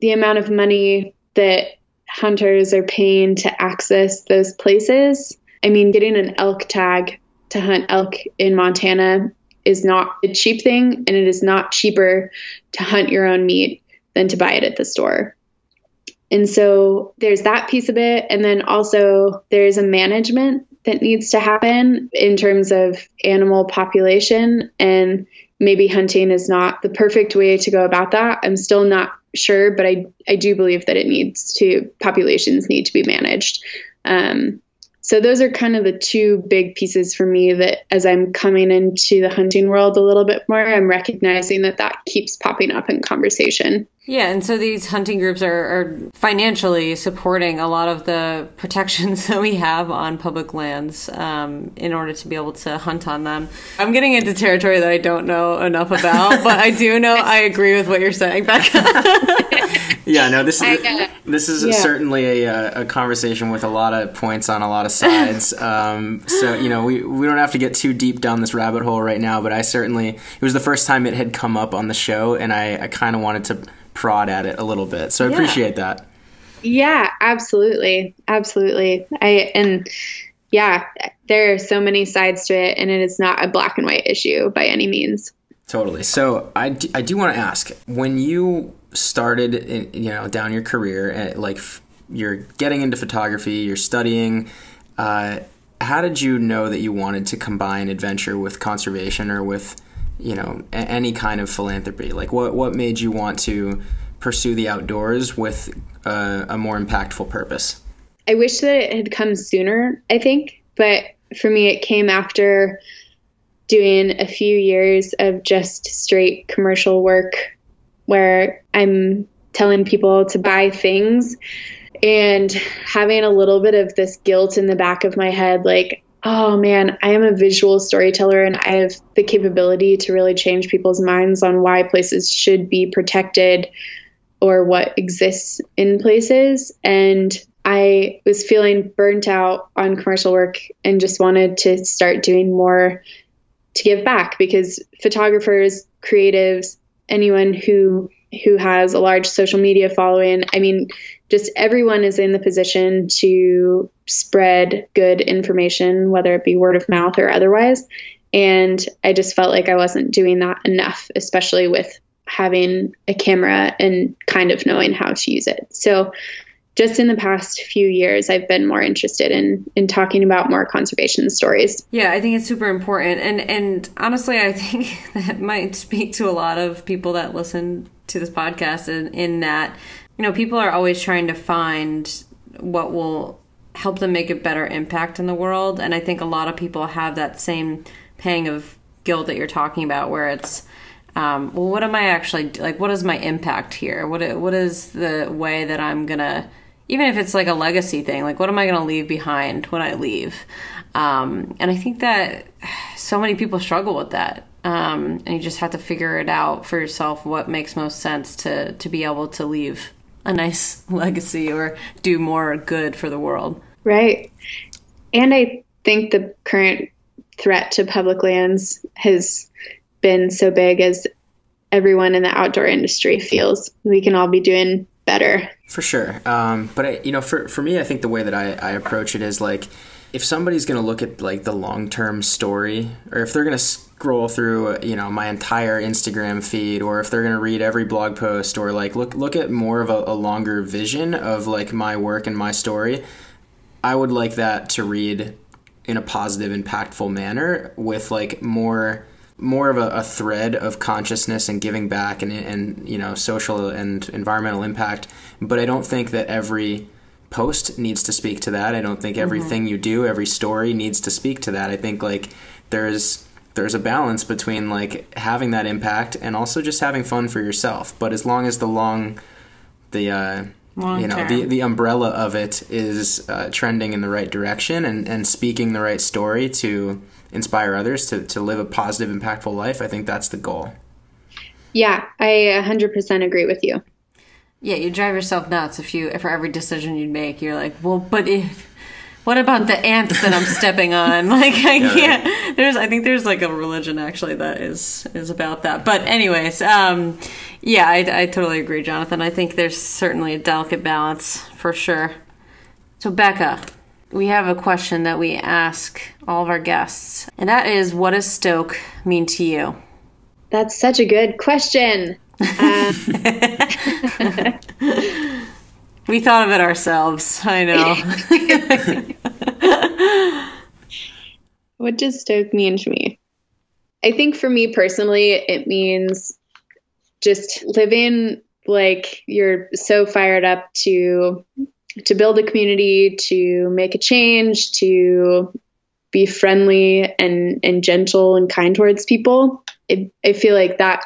A: the amount of money that hunters are paying to access those places, I mean, getting an elk tag to hunt elk in Montana is not a cheap thing, and it is not cheaper to hunt your own meat than to buy it at the store. And so there's that piece of it. And then also there's a management that needs to happen in terms of animal population. And maybe hunting is not the perfect way to go about that. I'm still not sure, but I, I do believe that it needs to, populations need to be managed. Um, so those are kind of the two big pieces for me that as I'm coming into the hunting world a little bit more, I'm recognizing that that keeps popping up in conversation.
C: Yeah, and so these hunting groups are, are, financially supporting a lot of the protections that we have on public lands um, in order to be able to hunt on them. I'm getting into territory that I don't know enough about, but I do know I agree with what you're saying, Becca.
B: yeah, no, this is this is yeah. certainly a, a conversation with a lot of points on a lot of sides. Um, so you know, we we don't have to get too deep down this rabbit hole right now, but I certainly it was the first time it had come up on the show, and I, I kind of wanted to prod at it a little bit. So I yeah. appreciate that.
A: Yeah, absolutely. Absolutely. I and yeah, there are so many sides to it and it is not a black and white issue by any means.
B: Totally. So I do, I do want to ask when you started in, you know down your career at, eh, like f- you're getting into photography, you're studying uh, how did you know that you wanted to combine adventure with conservation or with you know any kind of philanthropy? Like what what made you want to pursue the outdoors with a, a more impactful purpose?
A: I wish that it had come sooner i think but for me it came after doing a few years of just straight commercial work where i'm telling people to buy things and having a little bit of this guilt in the back of my head like oh man, I am a visual storyteller and I have the capability to really change people's minds on why places should be protected or what exists in places. And I was feeling burnt out on commercial work and just wanted to start doing more to give back because photographers, creatives, anyone who who has a large social media following, I mean, just everyone is in the position to spread good information, whether it be word of mouth or otherwise. And I just felt like I wasn't doing that enough, especially with having a camera and kind of knowing how to use it. So, just in the past few years, I've been more interested in in talking about more conservation stories.
C: Yeah, I think it's super important, and and honestly, I think that might speak to a lot of people that listen to this podcast, in, in that you know, people are always trying to find what will help them make a better impact in the world. And I think a lot of people have that same pang of guilt that you're talking about, where it's, um, well, what am I actually like? What is my impact here? What what is the way that I'm gonna, even if it's like a legacy thing, like what am I gonna leave behind when I leave? Um, and I think that so many people struggle with that. Um, and you just have to figure it out for yourself what makes most sense to to be able to leave a nice legacy or do more good for the world.
A: Right. And I think the current threat to public lands has been so big as everyone in the outdoor industry feels we can all be doing better
B: For sure. Um, but I, you know, for for me, I think the way that I, I approach it is like, if somebody's going to look at like the long term story, or if they're going to scroll through, you know, my entire Instagram feed, or if they're going to read every blog post, or like look look at more of a, a longer vision of like my work and my story, I would like that to read in a positive, impactful manner with like more more of a, a, thread of consciousness and giving back and, and you know social and environmental impact. But i don't think that every post needs to speak to that i don't think everything mm-hmm. you do every story needs to speak to that i think like there's there's a balance between like having that impact and also just having fun for yourself but as long as the long the uh Long you know the, the umbrella of it is uh, trending in the right direction and, and speaking the right story to inspire others to, to live a positive, impactful life, I think that's the goal.
A: Yeah, I 100% agree with you.
C: Yeah, you drive yourself nuts if you, for every decision you'd make, you're like, well, but if, what about the ants that I'm stepping on? Like, I yeah, can't. Right. There's, I think there's like a religion actually that is is about that. But anyways, um, yeah, I, I totally agree, Jonathan. I think there's certainly a delicate balance for sure. So, Becca, we have a question that we ask all of our guests, and that is what does Stoke mean to you?
A: That's such a good question. Uh,
C: we thought of it ourselves. I
A: know. what does Stoke mean to me? I think for me personally, it means just living like you're so fired up to to build a community, to make a change, to be friendly and, and gentle and kind towards people. It, I feel like that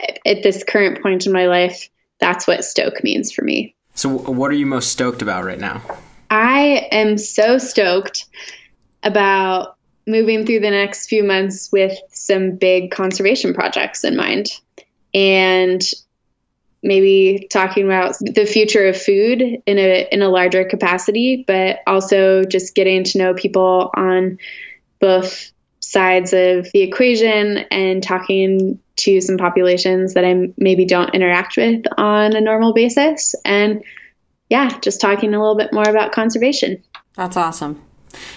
A: at this current point in my life, that's what Stoke means for me.
B: So, what are you most stoked about right now?
A: I am so stoked about moving through the next few months with some big conservation projects in mind. And maybe talking about the future of food in a in a larger capacity, but also just getting to know people on both sides of the equation and talking to some populations that I maybe don't interact with on a normal basis. And yeah, just talking a little bit more about conservation.
C: That's awesome.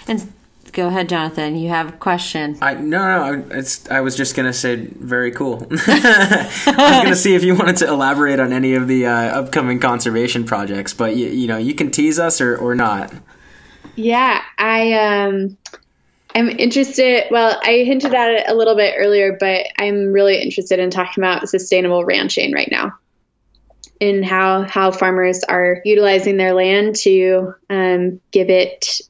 C: And Go ahead, Jonathan. You have a question.
B: I no no. It's I was just gonna say very cool. I was gonna see if you wanted to elaborate on any of the uh, upcoming conservation projects, but you, you know you can tease us or or not.
A: Yeah, I um. I'm interested. Well, I hinted at it a little bit earlier, but I'm really interested in talking about sustainable ranching right now, and how how farmers are utilizing their land to um, give it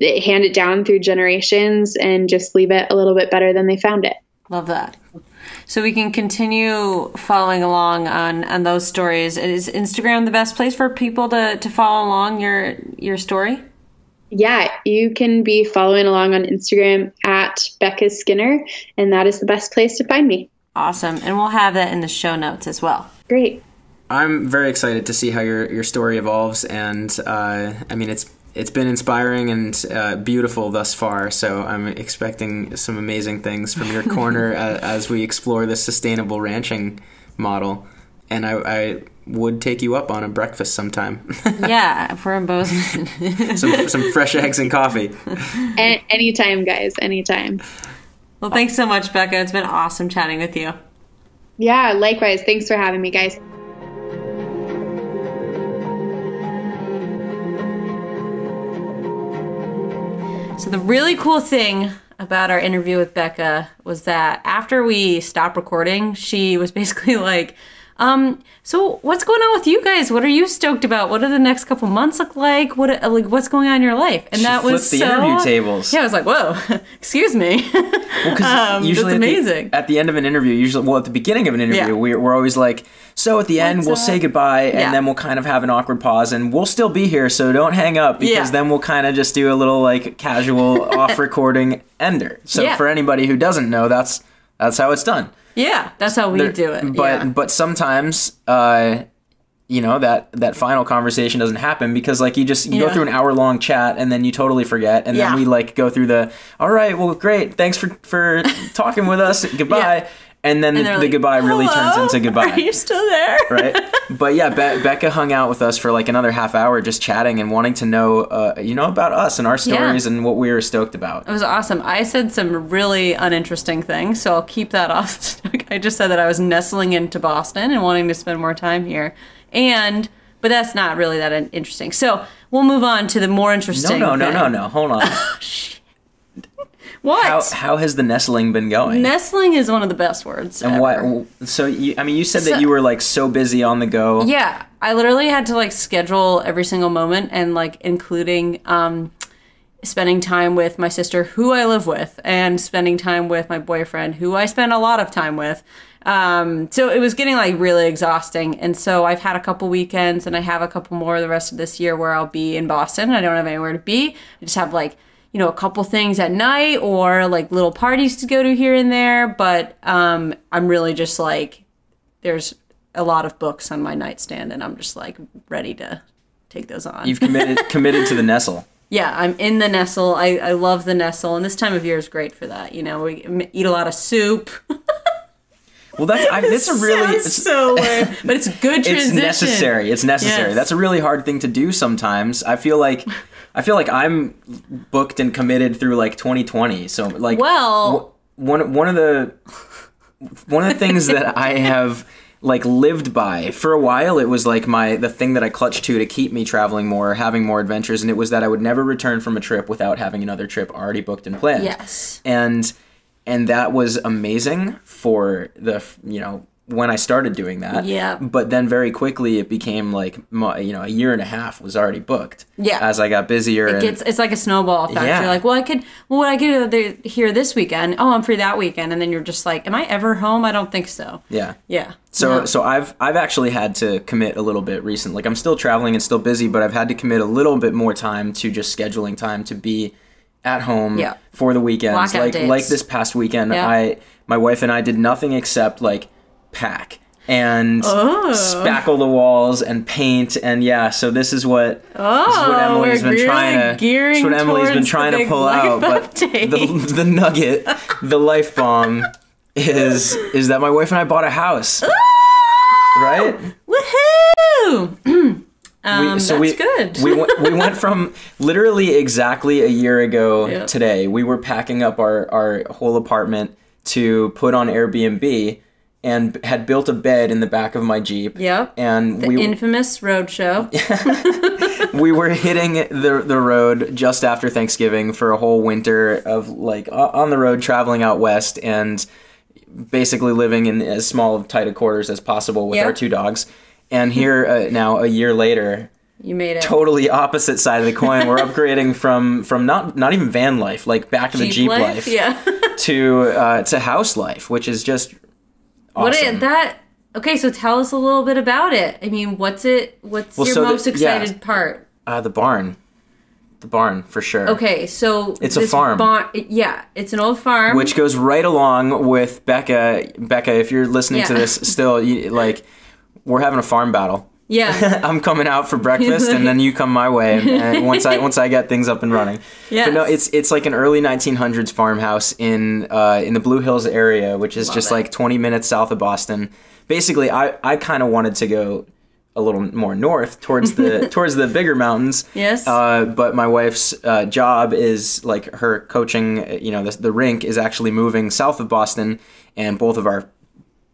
A: hand it down through generations and just leave it a little bit better than they found it.
C: Love that. So we can continue following along on, on those stories. Is Instagram the best place for people to, to follow along your your story?
A: Yeah, you can be following along on Instagram at Becca Skinner, and that is the best place to find me.
C: Awesome. And we'll have that in the show notes as well.
A: Great.
B: I'm very excited to see how your, your story evolves. And uh, I mean, it's it's been inspiring and uh, beautiful thus far. So I'm expecting some amazing things from your corner as, as, we explore this sustainable ranching model. And I, I, would take you up on a breakfast sometime.
C: yeah, for in Bozeman.
B: some some fresh eggs and coffee.
A: A- anytime, guys. Anytime.
C: Well, thanks so much, Becca. It's been awesome chatting with you.
A: Yeah, likewise. Thanks for having me, guys.
C: So, the really cool thing about our interview with Becca was that after we stopped recording, she was basically like, um, so what's going on with you guys? What are you stoked about? What do the next couple months look like? What like what's going on in your life?
B: And she that was the so, interview tables.
C: Yeah, I was like, whoa, excuse me. well, um, usually that's amazing.
B: At the, at the, end of an interview, usually, well, at the beginning of an interview, yeah. we're, we're always like, so at the end, we'll say goodbye, and yeah. then we'll kind of have an awkward pause, and we'll still be here, so don't hang up because yeah. then we'll kind of just do a little like casual off recording ender. So for anybody who doesn't know, that's that's how it's done.
C: Yeah, that's how we there, do it.
B: But
C: yeah.
B: but sometimes uh you know that that final conversation doesn't happen because like you just you yeah. go through an hour long chat and then you totally forget and yeah. then we like go through the all right well great thanks for for talking with us goodbye and then
C: And
B: the,
C: like,
B: goodbye really turns into goodbye.
C: Are you still there?
B: right? But yeah, Be- Becca hung out with us for like another half hour, just chatting and wanting to know, uh, you know, about us and our stories and what we were stoked about.
C: It was awesome. I said some really uninteresting things, so I'll keep that off. I just said that I was nestling into Boston and wanting to spend more time here. And, but that's not really that interesting. So we'll move on to the more interesting.
B: no, no,
C: thing.
B: no, no. Hold on.
C: What?
B: How how has the nestling been going?
C: Nestling is one of the best words.
B: and
C: ever.
B: what? So you, I mean, you said
C: So-
B: that you were like so busy on the go.
C: Yeah, I literally had to like schedule every single moment and like including um spending time with my sister who I live with and spending time with my boyfriend who I spend a lot of time with. Um so it was getting like really exhausting and so I've had a couple weekends and I have a couple more the rest of this year where I'll be in Boston. I don't have anywhere to be. I just have like you know, a couple things at night or like little parties to go to here and there, but um I'm really just like there's a lot of books on my nightstand and I'm just like ready to take those on.
B: You've committed committed to the nestle.
C: yeah, I'm in the nestle. I, I love the nestle and this time of year is great for that. You know, we eat a lot of soup.
B: Well, that's I, that's a really it's,
C: so weird, but it's good
B: it's necessary. It's necessary.
C: Yes.
B: That's a really hard thing to do sometimes. I feel like I feel like I'm booked and committed through like 2020. So like
C: Well-
B: wh- one one of the one of the things that I have like lived by for a while it was like my the thing that I clutched to to keep me traveling more, having more adventures and it was that I would never return from a trip without having another trip already booked and planned
C: Yes.
B: and and that was amazing for the you know when I started doing that.
C: Yeah.
B: But then very quickly it became like you know a year and a half was already booked.
C: Yeah.
B: As I got busier. and,
C: It's, it's like a snowball effect.
B: Yeah.
C: You're like, well, I could, well, I could here this weekend. Oh, I'm free that weekend. And then you're just like, am I ever home? I don't think so.
B: yeah.
C: Yeah.
B: So
C: No.
B: so I've I've actually had to commit a little bit recently. Like I'm still traveling and still busy, but I've had to commit a little bit more time to just scheduling time to be at home
C: Yeah.
B: for the weekends.
C: Blackout
B: like
C: dates.
B: like this past weekend,
C: Yeah.
B: I my wife and I did nothing except like pack and
C: Oh.
B: spackle the walls and paint and yeah. So this is what this is what
C: Oh,
B: Emily's been
C: really
B: trying to. This what Emily's been trying to pull out, but the the nugget, the life bomb, is is that my wife and I bought a house. Right?
C: Woohoo! um,
B: We- so
C: that's
B: we,
C: good.
B: we went, we went from literally exactly a year ago
C: Yeah.
B: today. We were packing up our our whole apartment to put on Airbnb, and had built a bed in the back of my Jeep.
C: Yep.
B: And
C: the
B: we
C: infamous road show.
B: we were hitting the the road just after Thanksgiving for a whole winter of like on the road traveling out west and basically living in as small of tight of quarters as possible with
C: Yeah.
B: our two dogs. And here uh, now a year later,
C: You made it.
B: totally opposite side of the coin. We're upgrading from from not not even van life, like back to the Jeep life,
C: Yeah.
B: to uh, to house life, which is just awesome.
C: What it, that? Okay, so tell us a little bit about it. I mean, what's it? What's
B: Well,
C: your
B: so the-
C: most
B: yeah.
C: excited part?
B: uh, the barn, the barn for sure.
C: Okay, so
B: It's a farm.
C: barn- yeah, it's an old farm.
B: which goes right along with Becca. Becca, if you're listening to this still, you, like we're having a farm battle.
C: Yeah,
B: I'm coming out for breakfast, and then you come my way. And, and once I once I get things up and running,
C: Yeah.
B: but no, it's it's like an early 1900s farmhouse in uh, in the Blue Hills area, which is
C: Love
B: just
C: it.
B: like 20 minutes south of Boston. Basically, I I kind of wanted to go a little more north towards the towards the bigger mountains.
C: Yes.
B: Uh, but my wife's uh, job is like her coaching. You know, the, the rink is actually moving south of Boston, and both of our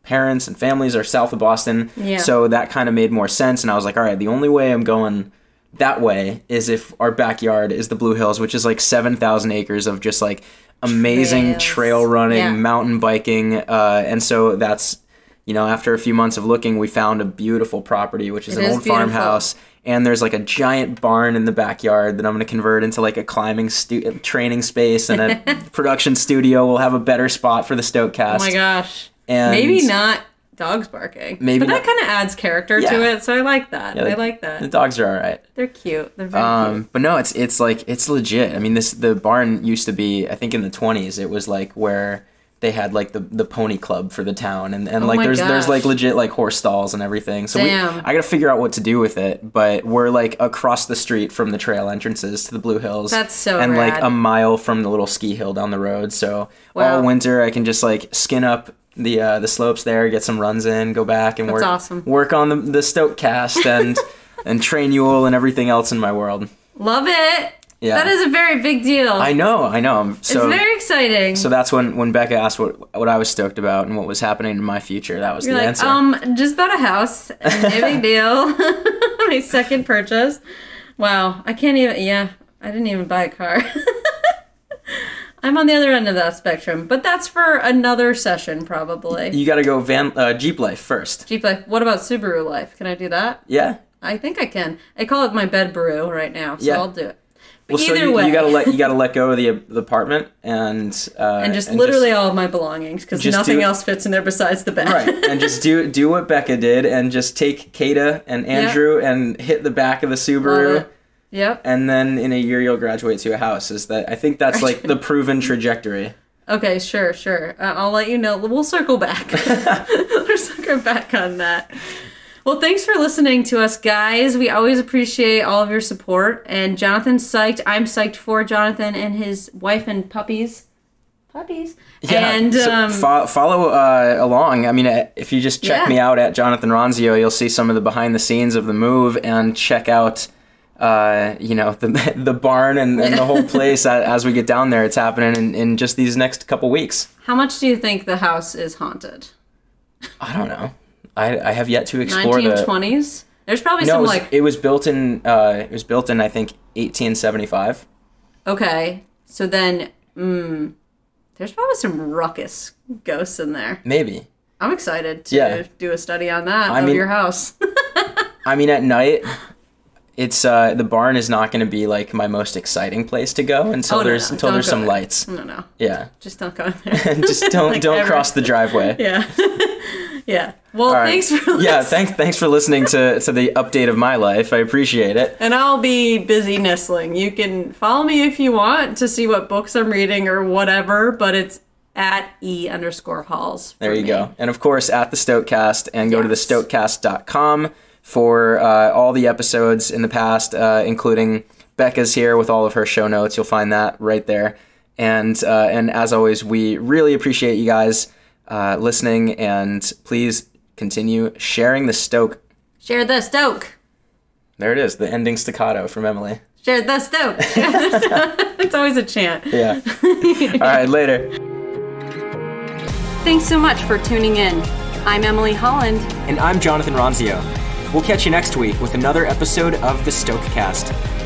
B: parents and families are south of Boston.
C: Yeah.
B: So that kind of made more sense. And I was like, all right, the only way I'm going that way is if our backyard is the Blue Hills, which is like 7,000 acres of just like amazing
C: Trails.
B: trail running,
C: Yeah.
B: mountain biking. Uh, and so that's, you know, after a few months of looking, we found a beautiful property, which is
C: It
B: an
C: is
B: old
C: beautiful.
B: farmhouse. And there's like a giant barn in the backyard that I'm going to convert into like a climbing stu- training space and a production studio. We'll have a better spot for the Stokecast.
C: oh my gosh.
B: And
C: Maybe not dogs barking.
B: Maybe
C: but that kind of adds character to it, so I like that.
B: Yeah,
C: I like that.
B: The dogs are all right.
C: They're cute. They're very
B: Um,
C: cute.
B: but no, it's it's like it's legit. I mean, this the barn used to be. I think in the twenties, it was like where they had like the the pony club for the town, and and
C: Oh
B: like there's there's like legit like horse stalls and everything. So we, I gotta figure out what to do with it. But we're like across the street from the trail entrances to the Blue Hills.
C: That's so
B: and like a mile from the little ski hill down the road. So
C: Wow.
B: all winter I can just like skin up the uh, the slopes there, get some runs in, go back and
C: That's
B: work
C: awesome.
B: work on the the Stoke cast and and train Yule and everything else in my world.
C: Love it.
B: Yeah.
C: That is a very big deal.
B: I know, I know. I'm So
C: it's very exciting.
B: so that's when when Becca asked what what I was stoked about and what was happening in my future. That was
C: You're
B: the
C: like,
B: answer.
C: um, just bought a house. No big deal. My second purchase. Wow, I can't even. Yeah, I didn't even buy a car. I'm on the other end of that spectrum, but that's for another session probably.
B: you got to go van uh, Jeep life first.
C: Jeep life. What about Subaru life? Can I do that?
B: Yeah.
C: I think I can. I call it my bed brew right now, so
B: Yeah.
C: I'll do it. But
B: Well, so you,
C: way,
B: you gotta let you gotta let go of the, the apartment and uh,
C: and just literally all of my belongings because nothing
B: do-
C: else fits in there besides the bed.
B: right and just do do what Becca did and just take Kata and Andrew and hit the back of the Subaru.
C: Yep.
B: and then in a year you'll graduate to a house. Is that I think that's like the proven trajectory.
C: Okay, sure, sure. Uh, I'll let you know. We'll circle back. we'll circle back on that. Well, thanks for listening to us, guys. We always appreciate all of your support. And Jonathan's psyched. I'm psyched for Jonathan and his wife and puppies. Puppies. Yeah. and
B: so
C: um,
B: fo- follow uh, along. I mean, uh, if you just check
C: Yeah.
B: me out at Jonathan Ronzio, you'll see some of the behind the scenes of the move and check out. Uh, you know the the barn and, and the whole place as we get down there. It's happening in, in just these next couple weeks.
C: how much do you think the house is haunted?
B: I don't know. I, I have yet to explore the.
C: 1920s? There's probably
B: No, it
C: some
B: was,
C: like
B: it was built in. Uh, it was built in I think 1875.
C: okay. So then, mm, there's probably some ruckus ghosts in there.
B: Maybe.
C: I'm excited to
B: Yeah.
C: do a study on that
B: I
C: of
B: mean-
C: your house.
B: I mean, at night, it's uh, the barn is not going to be like my most exciting place to go until
C: Oh,
B: there's
C: no,
B: until
C: don't
B: there's some
C: there.
B: lights.
C: no, no,
B: Yeah,
C: just don't go in there.
B: and just don't
C: Like
B: don't
C: ever.
B: cross the driveway.
C: Yeah, yeah. Well,
B: right.
C: thanks for listening.
B: yeah. Thanks thanks for listening to to the update of my life. I appreciate it.
C: And I'll be busy nestling. You can follow me if you want to see what books I'm reading or whatever, but it's at e underscore halls.
B: There you
C: me.
B: go. And of course, at the Stokecast, and go to
C: Yes.
B: thestokecast.com for uh, all the episodes in the past, uh, including Becca's here with all of her show notes. You'll find that right there. And uh, and as always, we really appreciate you guys uh, listening, and please continue sharing the Stoke.
C: Share the stoke.
B: There it is, the ending staccato from Emily.
C: Share the stoke. it's always a chant.
B: Yeah. all right, later.
C: Thanks so much for tuning in. I'm Emily Holland.
B: And I'm Jonathan Ronzio. We'll catch you next week with another episode of the Stokecast.